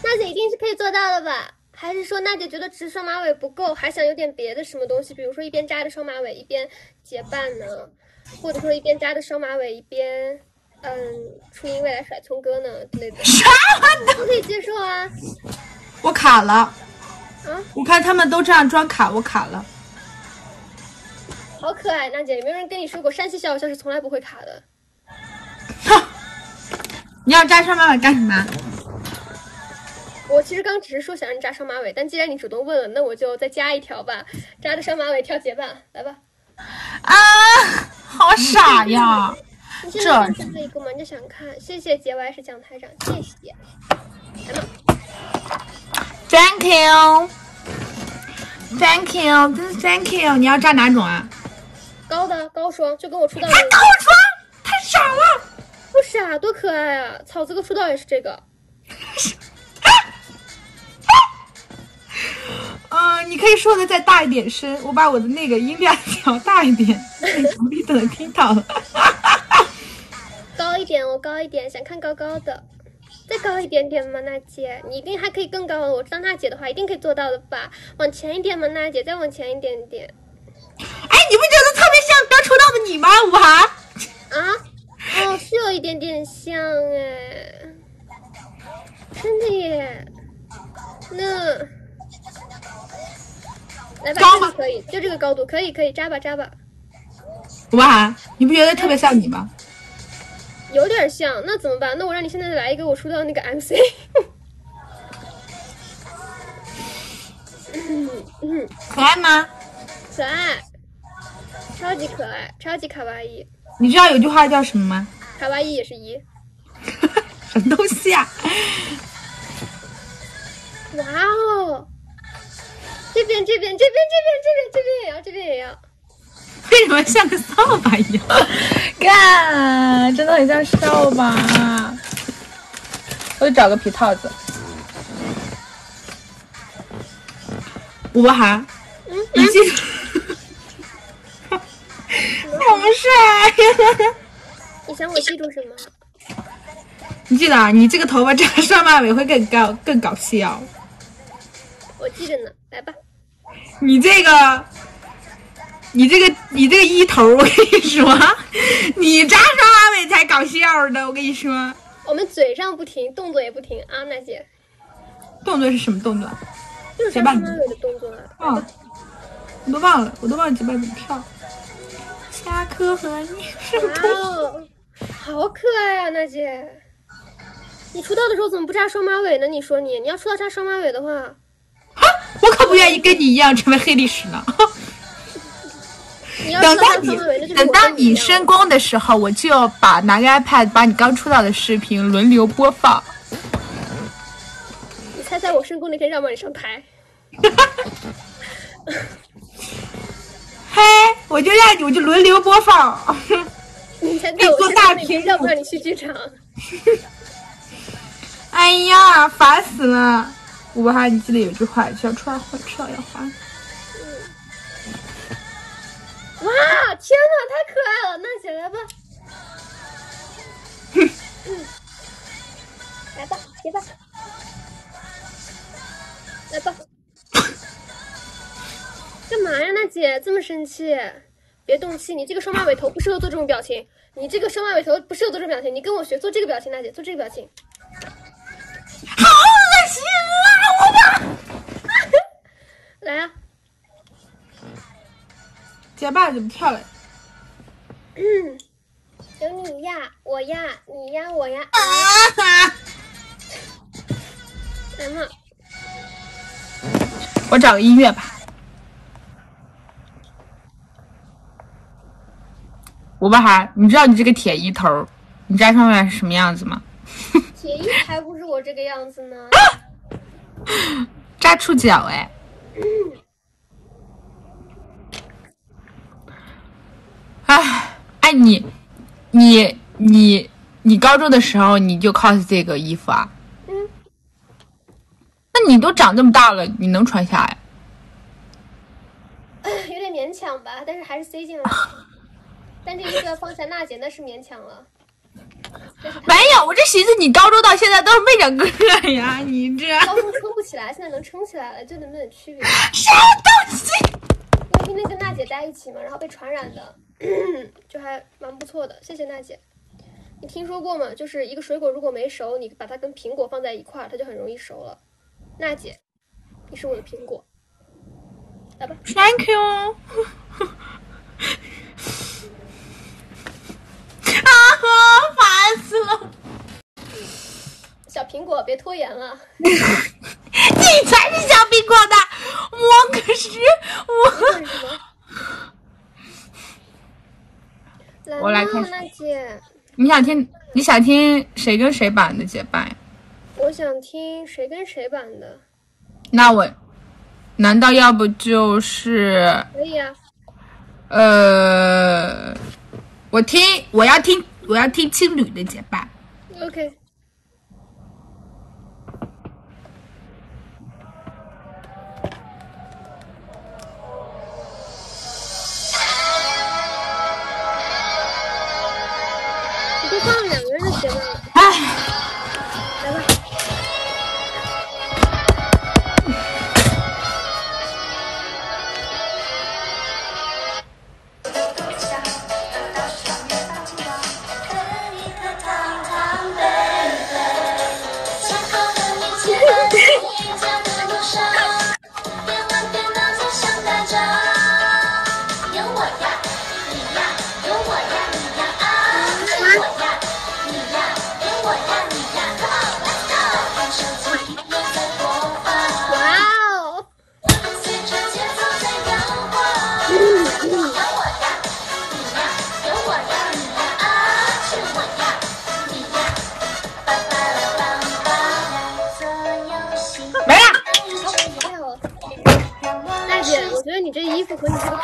娜姐一定是可以做到的吧？还是说娜姐觉得直双马尾不够，还想有点别的什么东西？比如说一边扎着双马尾一边结伴呢，或者说一边扎着双马尾一边嗯初音未来甩葱歌呢之类的，啥玩意都可以接受啊。我卡了，啊，我看他们都这样装卡，我卡了。好可爱，娜姐，有没有人跟你说过山西小偶像是从来不会卡的？哼，你要扎双马尾干什么？我其实刚只是说想让你扎双马尾，但既然你主动问了，那我就再加一条吧，扎的双马尾跳结伴，来吧。啊，好傻呀！你现在想看这个吗？你就想看。谢谢节外是蒋台长，谢谢。，Thank you。Thank you，真是 Thank you。你要扎哪种啊？高的高双，就跟我出道的还高双，太傻了。不傻，多可爱啊！草子哥出道也是这个，你可以说的再大一点声，我把我的那个音量调大一点，想必都能听到了。高一点，我高一点，想看高高的，再高一点点嘛，娜姐，你一定还可以更高的。我当娜姐的话，一定可以做到的吧？往前一点嘛，娜姐，再往前一点点。哎，你不觉得特别像刚出道的你吗？吴涵，啊？哦，是有一点点像哎，真的耶。那来吧，高吗可以，就这个高度，可以可以扎吧扎吧，吴涵，你不觉得特别像你吗？有点像。那怎么办？那我让你现在来一个我出道的那个 MC。嗯嗯，可爱吗？可爱，超级可爱，超级卡哇伊，你知道有句话叫什么吗？卡哇伊也是一。什么东西啊？哇哦！这边这边这边这边这边这边也要，这边也要。为什么像个扫把一样？干，真的很像扫把。我得找个皮套子。吴涵，嗯，你记得？什么事啊？你想我记住什么？你记得啊，你这个头发扎上马尾会更高更搞笑。我记着呢，来吧。你这个，你这个，你这个一头，我跟你说，你扎双马尾才搞笑呢。我跟你说，我们嘴上不停，动作也不停啊，娜姐，动作是什么动作？就是扎双马尾的动作啊。我都忘了，我都忘了怎么跳。虾科和你是哇哦，好可爱啊，娜姐。你出道的时候怎么不扎双马尾呢？你说你，你要出道扎双马尾的话，哈，我可不愿意跟你一样成为黑历史呢。等到你等到你升功的时候，我就要把拿个 iPad 把你刚出道的视频轮流播放。你猜猜我升功那天让不让你上台？嘿，我就让你，我就轮流播放。你猜猜我升功那天让不让你去剧场？哎呀，烦死了！吴涵，你记得有句话叫“出来混，迟早要还哇，天哪，太可爱了！那起来吧，嗯，来吧，结吧，来吧。干嘛呀，娜姐这么生气？别动气，你这个双马尾头不适合做这种表情。你这个双马尾头不适合做这种表情，你跟我学做这个表情，娜姐做这个表情。”，好恶心啊！我把 来啊，结巴怎么跳了？嗯，有你呀，我呀，你呀，我呀，啊！来嘛，我找个音乐吧。吴八涵，你知道你这个铁一头，你扎上面是什么样子吗？铁一才不是我这个样子呢。扎触角哎。哎，哎你，你你你高中的时候你就 cos 这个衣服啊？嗯。那你都长这么大了，你能穿下呀？有点勉强吧，但是还是塞进来了。但这一个放下娜姐那是勉强了。没有，我这寻思你高中到现在都是没整个呀，你这高中撑不起来，现在能撑起来了，这能不能区别？什么东西？我天天跟娜姐在一起嘛，然后被传染的，就还蛮不错的。谢谢娜姐。你听说过吗？就是一个水果如果没熟，你把它跟苹果放在一块儿，它就很容易熟了。娜姐，你是我的苹果。来吧，Thank you。小苹果，别拖延了。你才是小苹果的，我可是我。来我来开始娜姐，你想听你想听谁跟谁版的结拜？我想听谁跟谁版的，那我难道要不就是可以啊。呃，我听我要听我要听青旅的结拜。OK。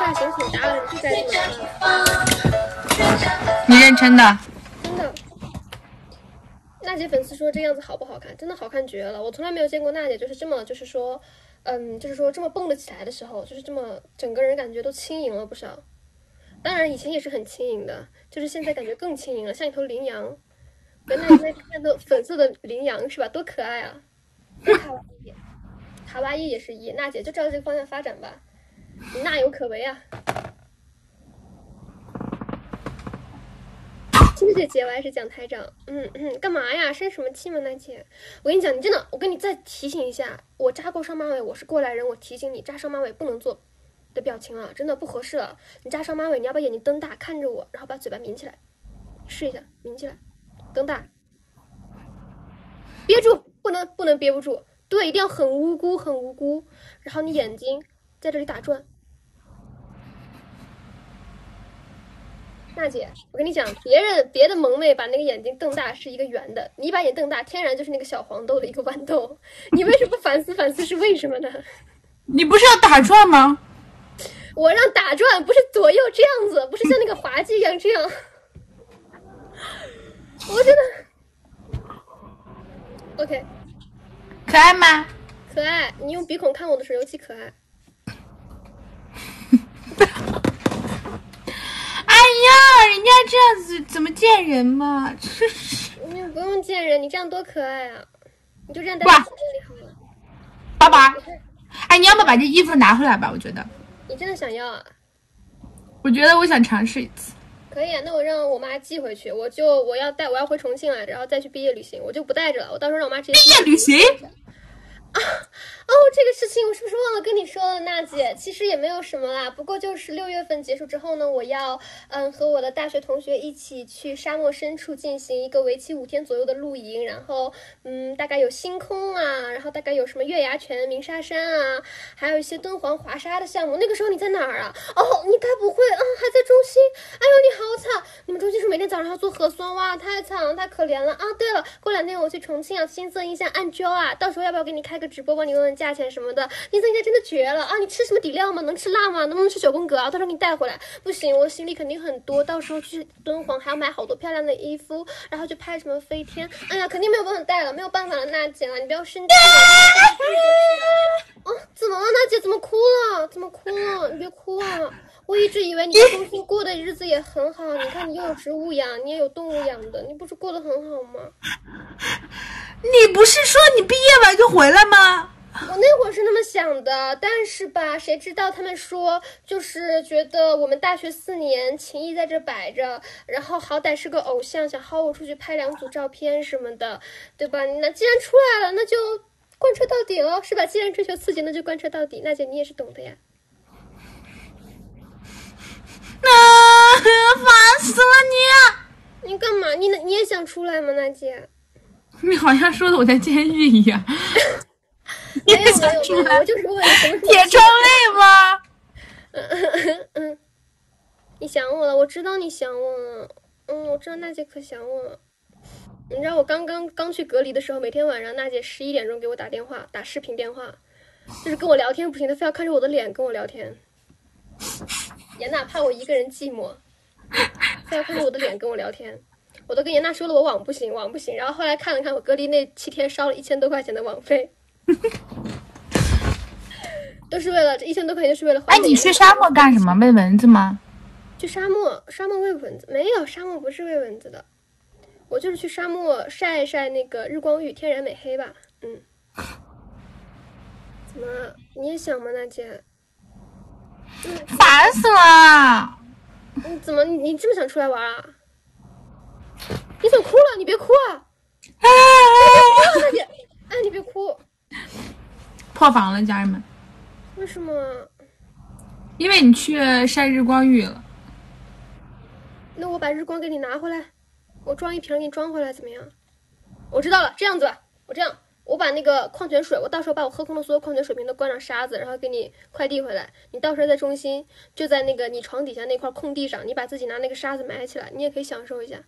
发型挺搭的，你这该怎么办？你认真的？真的。娜姐粉丝说这样子好不好看？真的好看绝了！我从来没有见过娜姐就是这么，就是说，嗯，就是说这么蹦得起来的时候，就是这么整个人感觉都轻盈了不少。当然以前也是很轻盈的，就是现在感觉更轻盈了，像一头羚羊。原来那那头粉色的羚羊是吧？多可爱啊！卡哇伊，卡哇伊也是一，娜姐就照这个方向发展吧，大有可为啊！亲姐姐，我还是讲台长。嗯嗯，干嘛呀？生什么气吗，娜姐？我跟你讲，你真的，我跟你再提醒一下，我扎过双马尾，我是过来人，我提醒你，扎双马尾不能做的表情了，真的不合适了。你扎双马尾，你要把眼睛瞪大看着我，然后把嘴巴抿起来，试一下，抿起来，瞪大，憋住，不能不能憋不住，对，一定要很无辜很无辜，然后你眼睛在这里打转。娜姐，我跟你讲，别人别的萌妹把那个眼睛瞪大是一个圆的，你把眼瞪大，天然就是那个小黄豆的一个豌豆。你为什么不反思反思是为什么呢？你不是要打转吗？我让打转不是左右这样子，不是像那个滑稽一样这样。我真的，OK，可爱吗？可爱。你用鼻孔看我的时候尤其可爱。哎呀，人家这样子怎么见人嘛？真 是你不用见人，你这样多可爱啊！你就这样待哇在这里好了。爸爸，哎，你要不把这衣服拿回来吧？我觉得，你真的想要啊？我觉得我想尝试一次。可以啊，那我让我妈寄回去，我就我要带我要回重庆了，然后再去毕业旅行，我就不带着了，我到时候让我妈直接毕业旅行？啊 哦，这个事情我是不是忘了跟你说了，娜姐？其实也没有什么啦，不过就是六月份结束之后呢，我要嗯和我的大学同学一起去沙漠深处进行一个为期五天左右的露营，然后嗯大概有星空啊，然后大概有什么月牙泉、鸣沙山啊，还有一些敦煌滑沙的项目。那个时候你在哪儿啊？哦，你该不会啊还在中心？哎呦你好惨！你们中心是每天早上要做核酸哇，太惨了，太可怜了啊！对了，过两天我去重庆啊，新增一下按灸啊，到时候要不要给你开个直播，帮你问问价钱什么的？你增一下真的绝了啊！你吃什么底料吗？能吃辣吗？能不能吃九宫格啊？到时候给你带回来。不行，我行李肯定很多，到时候去敦煌还要买好多漂亮的衣服，然后去拍什么飞天。哎呀，肯定没有办法带了，没有办法了，娜姐了，你不要生气。啊，怎么了，娜姐？怎么哭了？怎么哭了？你别哭啊！我一直以为你在中心过的日子也很好，你看你又有植物养，你也有动物养的，你不是过得很好吗？你不是说你毕业完就回来吗？我那会儿是那么想的，但是吧，谁知道他们说就是觉得我们大学四年情谊在这摆着，然后好歹是个偶像，想薅我出去拍两组照片什么的，对吧？那既然出来了，那就贯彻到底了，是吧？既然追求刺激，那就贯彻到底。娜姐，你也是懂的呀。啊，烦死了你干嘛？你你也想出来吗，娜姐？你！好像说的我在监狱一样。没有没有没有，我就是问你什么时候铁窗泪吗？嗯，你想我了，我知道你想我了。嗯，我知道娜姐可想我了。你知道我刚刚刚去隔离的时候，每天晚上娜姐十一点钟给我打电话，打视频电话，就是跟我聊天不行，她非要看着我的脸跟我聊天，严娜怕我一个人寂寞，非要看着我的脸跟我聊天。我都跟严娜说了，我网不行，网不行。然后后来看了看我隔离那七天烧了一千多块钱的网费，都是为了这一千多块钱，就是为了哎，你去沙漠干什么？喂蚊子吗？去沙漠，沙漠喂蚊子没有，沙漠不是喂蚊子的，我就是去沙漠晒一晒那个日光浴，天然美黑吧。嗯，怎么你也想吗，娜姐？烦死了！你怎么你你这么想出来玩啊？你怎么哭了？你别哭啊！啊！娜姐，哎，你别哭，破防了，家人们，为什么？因为你去晒日光浴了。那我把日光给你拿回来，我装一瓶给你装回来，怎么样？我知道了，这样子吧，我这样，我把那个矿泉水，我到时候把我喝空的所有矿泉水瓶都灌上沙子，然后给你快递回来。你到时候在中心，就在那个你床底下那块空地上，你把自己拿那个沙子埋起来，你也可以享受一下。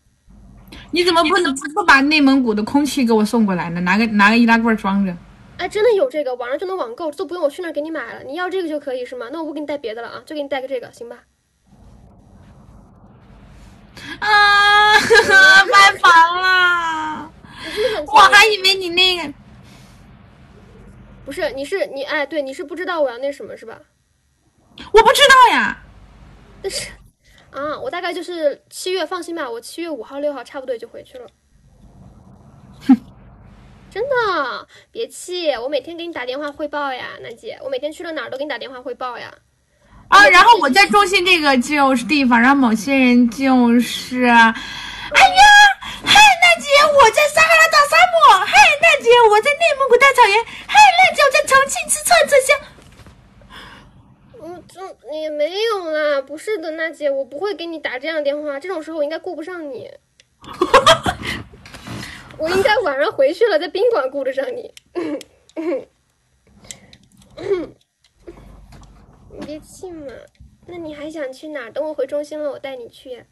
你怎么不能不把内蒙古的空气给我送过来呢？拿个拿个易拉罐装着。哎，真的有这个，网上就能网购，都不用我去那儿给你买了。你要这个就可以是吗？那我不给你带别的了啊，就给你带个这个，行吧？啊，太烦 了！我还以为你那个不是，你是你哎，对，你是不知道我要那什么是吧？我不知道呀。但是啊，我大概就是七月，放心吧，我七月五号、六号差不多也就回去了。真的，别气，我每天给你打电话汇报呀，楠姐，我每天去了哪儿都给你打电话汇报呀。啊，然后我在中心这个就是地方，然后某些人就是，哎呀，嗨，娜姐，我在撒哈拉大沙漠，嗨，娜姐，我在内蒙古大草原，嗨，娜姐，我在重庆吃串串香。嗯，这也没有啦，不是的，娜姐，我不会给你打这样的电话，这种时候我应该顾不上你，我应该晚上回去了，在宾馆顾得上你。你别气嘛，那你还想去哪儿？等我回中心了，我带你去呀。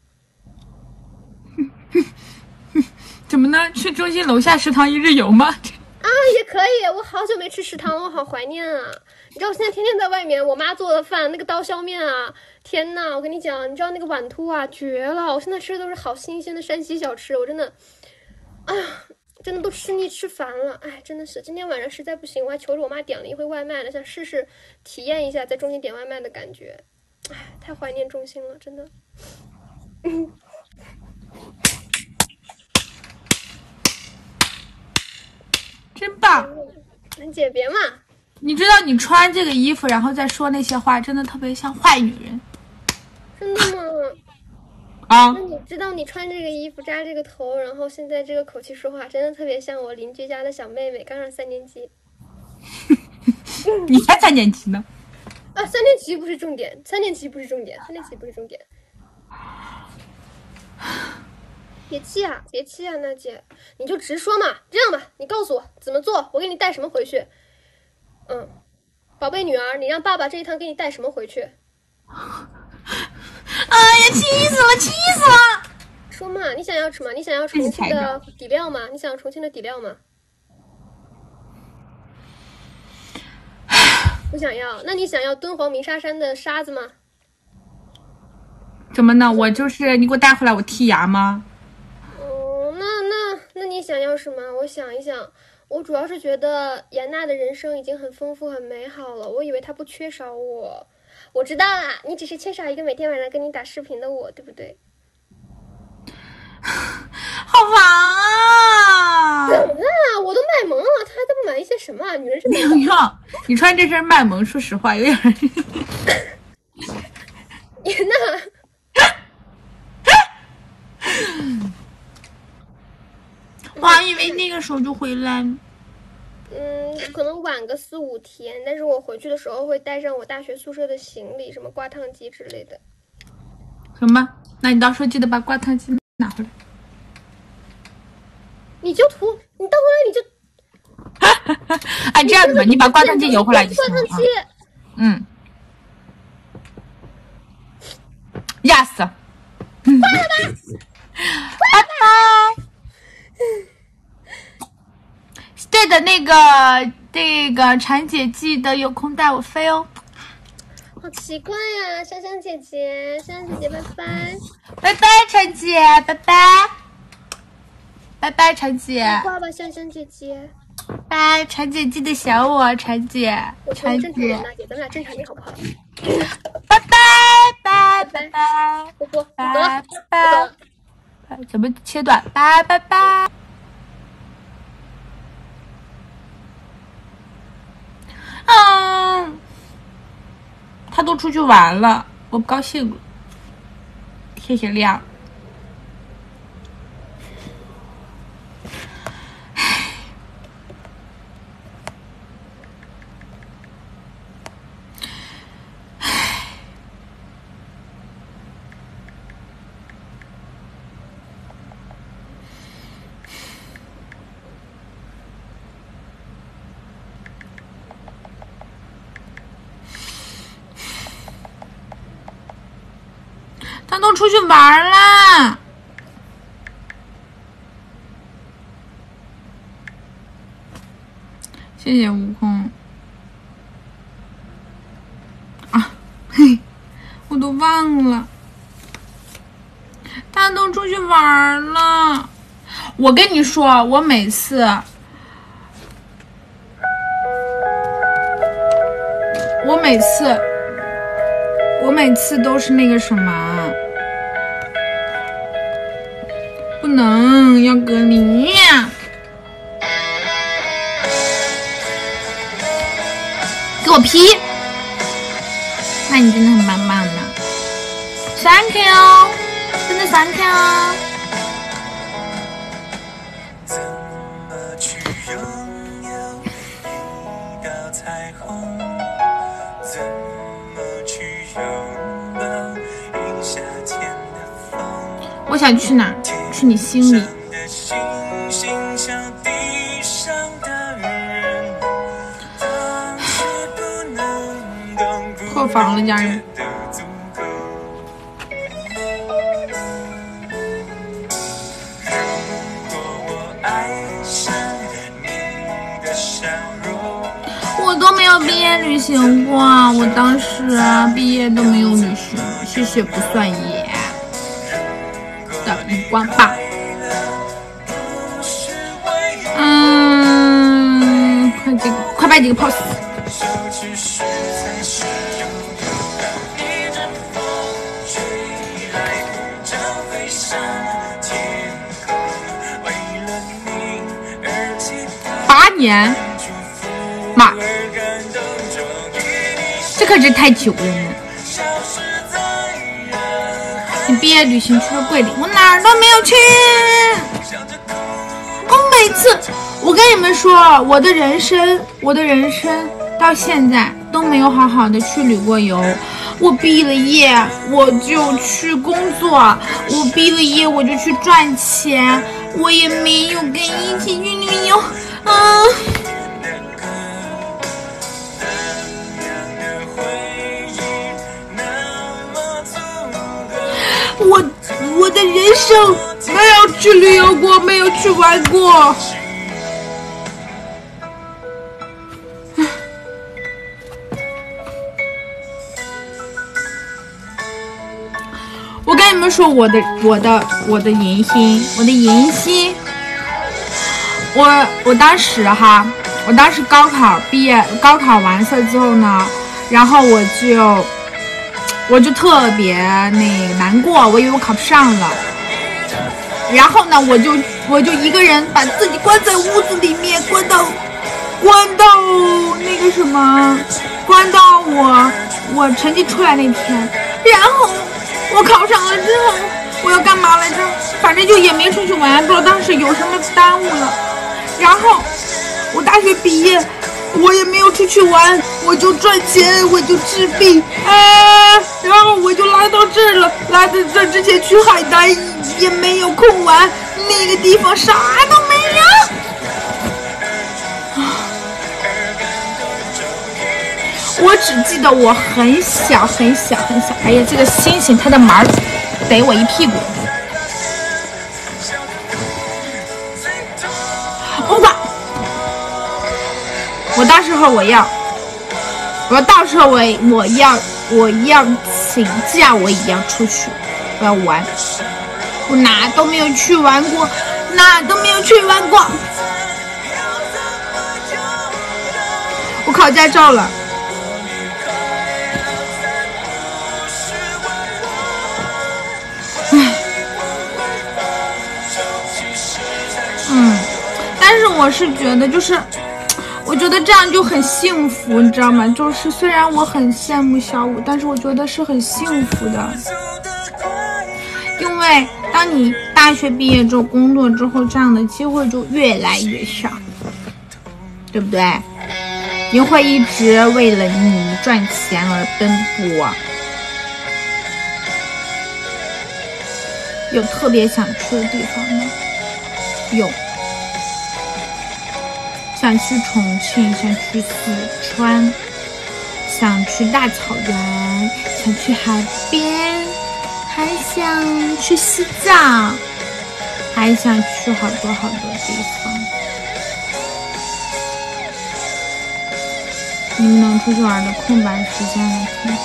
怎么呢？去中心楼下食堂一日游吗？啊，也可以，我好久没吃食堂了，我好怀念啊！你知道我现在天天在外面，我妈做的饭，那个刀削面啊，天呐，我跟你讲，你知道那个碗兔啊，绝了！我现在吃的都是好新鲜的山西小吃，我真的，哎呀，真的都吃腻吃烦了，哎，真的是，今天晚上实在不行，我还求着我妈点了一回外卖呢，想试试体验一下在中心点外卖的感觉，哎，太怀念中心了，真的。嗯真棒！楠姐别嘛，你知道你穿这个衣服，然后再说那些话，真的特别像坏女人真的吗？啊那！你知道你穿这个衣服扎这个头，然后现在这个口气说话，真的特别像我邻居家的小妹妹，刚上三年级。你才三年级呢。啊，三年级不是重点，三年级不是重点，三年级不是重点。别气啊，别气啊，娜姐，你就直说嘛。这样吧，你告诉我怎么做，我给你带什么回去。嗯，宝贝女儿，你让爸爸这一趟给你带什么回去？哎呀，气死了，气死了！说嘛，你想要什么？你想要重庆的底料吗？你想要重庆的底料吗？不想要，那你想要敦煌鸣沙山的沙子吗？怎么呢？我就是你给我带回来，我剔牙吗？哦，那那那你想要什么？我想一想，我主要是觉得严娜的人生已经很丰富、很美好了。我以为她不缺少我，我知道啦，你只是缺少一个每天晚上跟你打视频的我，对不对？好烦啊！怎么了？我都卖萌了，他还在不满意些什么啊？女人是没有用，你穿这身卖萌，说实话有点儿。你那 我还以为那个时候就回来。嗯，可能晚个四五天，但是我回去的时候会带上我大学宿舍的行李，什么挂烫机之类的。行吧，那你到时候记得把挂烫机拿回来。你就涂，你到回来你就 哎，这样子吧，你把挂烫机邮回来就挂行了啊烫机。。嗯。Yes。拜拜。对的，那个那个婵姐记得有空带我飞哦。好奇怪呀、香香姐姐，香香姐姐，拜拜。拜拜，婵姐，拜拜。拜拜，婵姐，挂吧，香香姐姐。拜，婵姐记得想我，婵姐，我婵姐咱们俩正常点好不好？拜拜拜拜拜拜拜。拜，怎么切断？拜拜拜。嗯，他都出去玩了，我不高兴了。谢谢亮。他都出去玩啦。谢谢悟空。啊，嘿，我都忘了，他都出去玩了。我跟你说，我每次，我每次。我每次都是那个什么，不能要隔离。我 P，那你真的很棒棒的，Thank you，真的 Thank you。我想去哪？去你心里。懂，不破防了，家人。我。都没有毕业旅行过，我当时啊毕业都没有旅行，谢谢不算野的荧光棒。嗯，快几个，快摆几个 pose。年，妈，这可是太久了呢。你毕业旅行去了桂林，我哪儿都没有去。我每次，我跟你们说，我的人生，我的人生到现在都没有好好的去旅过游。我毕了业，我就去工作；我毕了业，我就去赚钱。我也没有跟你一起去旅游。啊，我我的人生没有去旅游过，没有去玩过。我跟你们说，我的我的我的迎新，我的迎新，我我当时哈，我当时高考毕业，高考完事之后呢，然后我就我就特别那难过，我以为我考不上了。然后呢，我就我就一个人把自己关在屋子里面，关到关到那个什么，关到我我成绩出来那天。然后我考上了之后，我要干嘛来着？反正就也没出去玩，不知道当时有什么耽误了。然后我大学毕业，我也没有出去玩，我就赚钱，我就治病，哎，然后我就来到这儿了。来到这之前去海南也没有空玩，那个地方啥都没有。我只记得我很小很小很小，哎呀，这个星星它的毛儿逮我一屁股。到时候我要，我到时候我我要我要请假，我也要出去，我要玩，我哪都没有去玩过，哪都没有去玩过。我考驾照了。嗯，但是我是觉得，就是我觉得这样就很幸福，你知道吗？就是虽然我很羡慕小五，但是我觉得是很幸福的，因为当你大学毕业之后工作之后，这样的机会就越来越少，对不对？你会一直为了你赚钱而奔波。有特别想去的地方吗？有，想去重庆，想去四川，想去大草原，想去海边，还想去西藏，还想去好多好多地方。你们能出去玩的空白时间还挺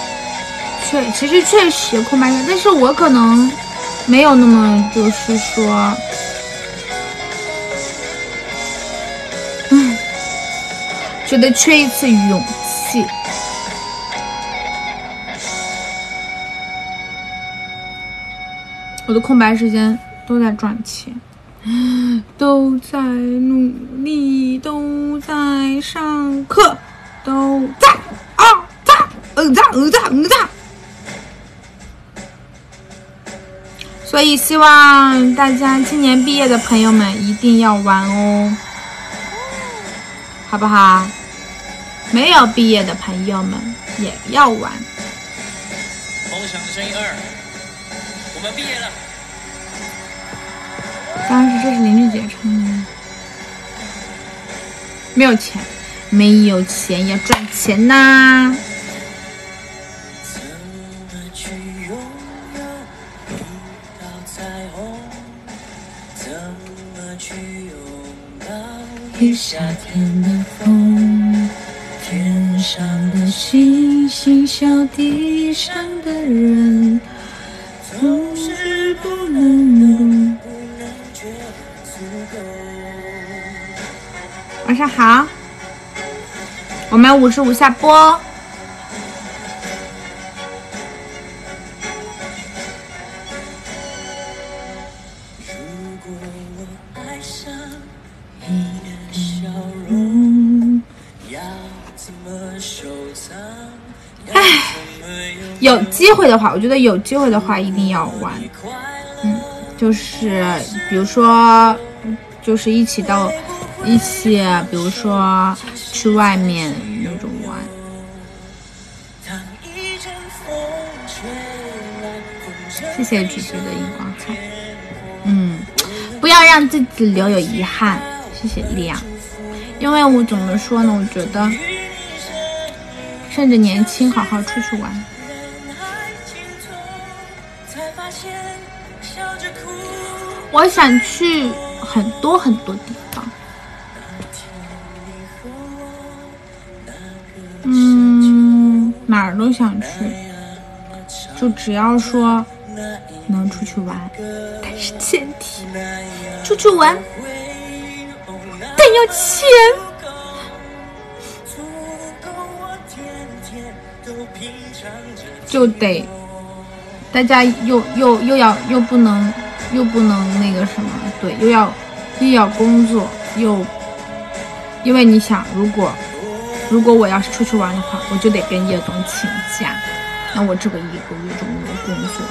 确，其实确实空白时间，但是我可能没有那么就是说。觉得缺一次勇气。我的空白时间都在赚钱，都在努力，都在上课，都在啊在嗯在嗯在嗯在。所以希望大家今年毕业的朋友们一定要玩哦。好不好？没有毕业的朋友们也要玩。梦想的声音二，我们毕业了。当时这是林俊杰唱的吗？没有钱，没有钱要赚钱呐、怎么去拥有一道彩虹？怎么去拥抱一夏天的风？天上的星星笑地上的人，总是不能够，不能觉得足够。晚上好，我们五十五下播会的话，我觉得有机会的话一定要玩。嗯？就是比如说，就是一起到一起，比如说去外面那种玩。谢谢橘子的荧光菜。嗯，不要让自己留有遗憾。谢谢亮，因为我怎么说呢？我觉得趁着年轻，好好出去玩。我想去很多很多地方。嗯，哪儿都想去，就只要说能出去玩，但是前提出去玩但要钱。就得大家又又又要又不能又不能那个什么，对，又要又要工作，又因为你想，如果如果我要是出去玩的话，我就得跟叶总请假，那我这个一个月就没有工作。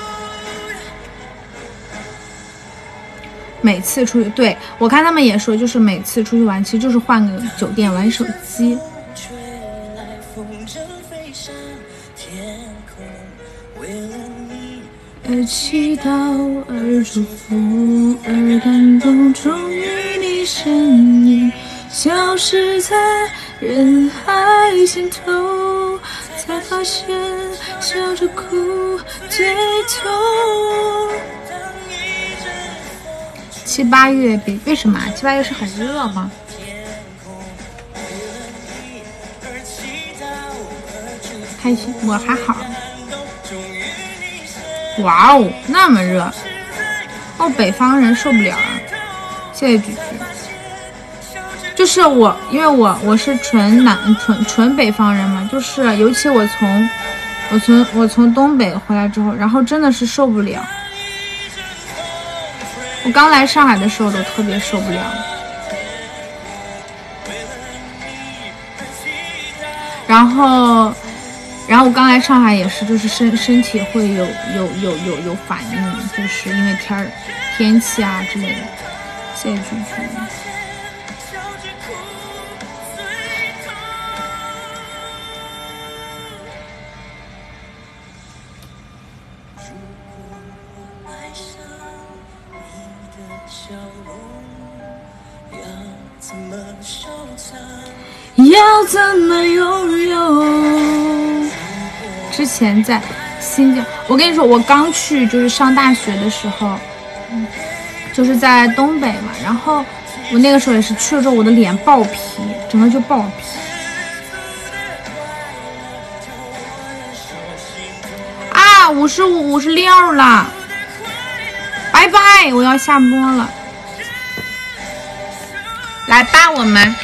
每次出去，对我看他们也说，就是每次出去玩，其实就是换个酒店玩手机。而祈祷，而祝福，而感动，终于你身影消失在人海尽头，才发现笑着哭最痛。七八月比为什么？七八月是很热吗？开心，我还好。哇哦，那么热！哦，北方人受不了啊！谢谢菊菊。就是我，因为我我是纯南纯纯北方人嘛，就是尤其我从我从我从东北回来之后，然后真的是受不了。我刚来上海的时候都特别受不了。然后，然后我刚来上海也是，就是身身体会有有有有有反应，就是因为天儿天气啊之类的。谢谢菊菊。爱上你的笑容，要怎么？要怎么拥有？前在新疆，我跟你说，我刚去就是上大学的时候，嗯就是在东北嘛，然后我那个时候也是去了之后，我的脸爆皮，整个就爆皮。啊，五十五、五十六了，拜拜，我要下播了。来吧，我们。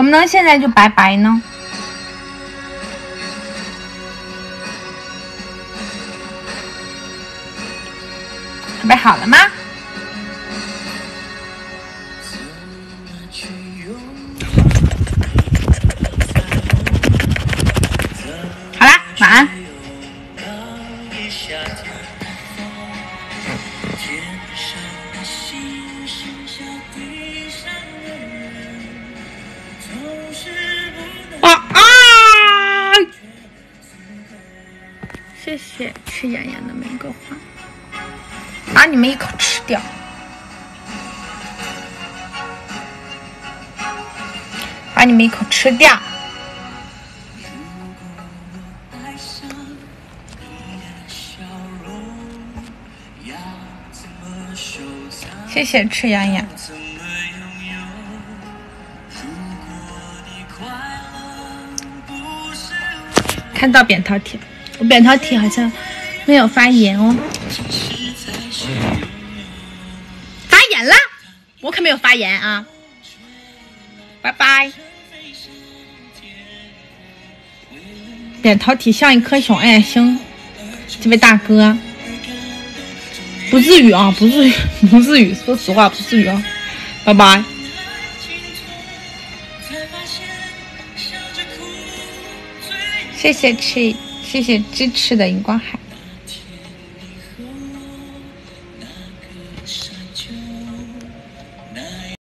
怎么能现在就拜拜呢？准备好了吗？吃掉。谢谢吃妍妍。怎么拥有？如果你快乐，不是我看到扁桃体，我扁桃体好像没有发炎哦。发炎了，我可没有发炎啊。拜拜。扁桃体像一颗小爱心，这位大哥，不至于啊，不至于，不至于，说实话不至于啊。拜拜。谢谢吃，谢谢支持的荧光海。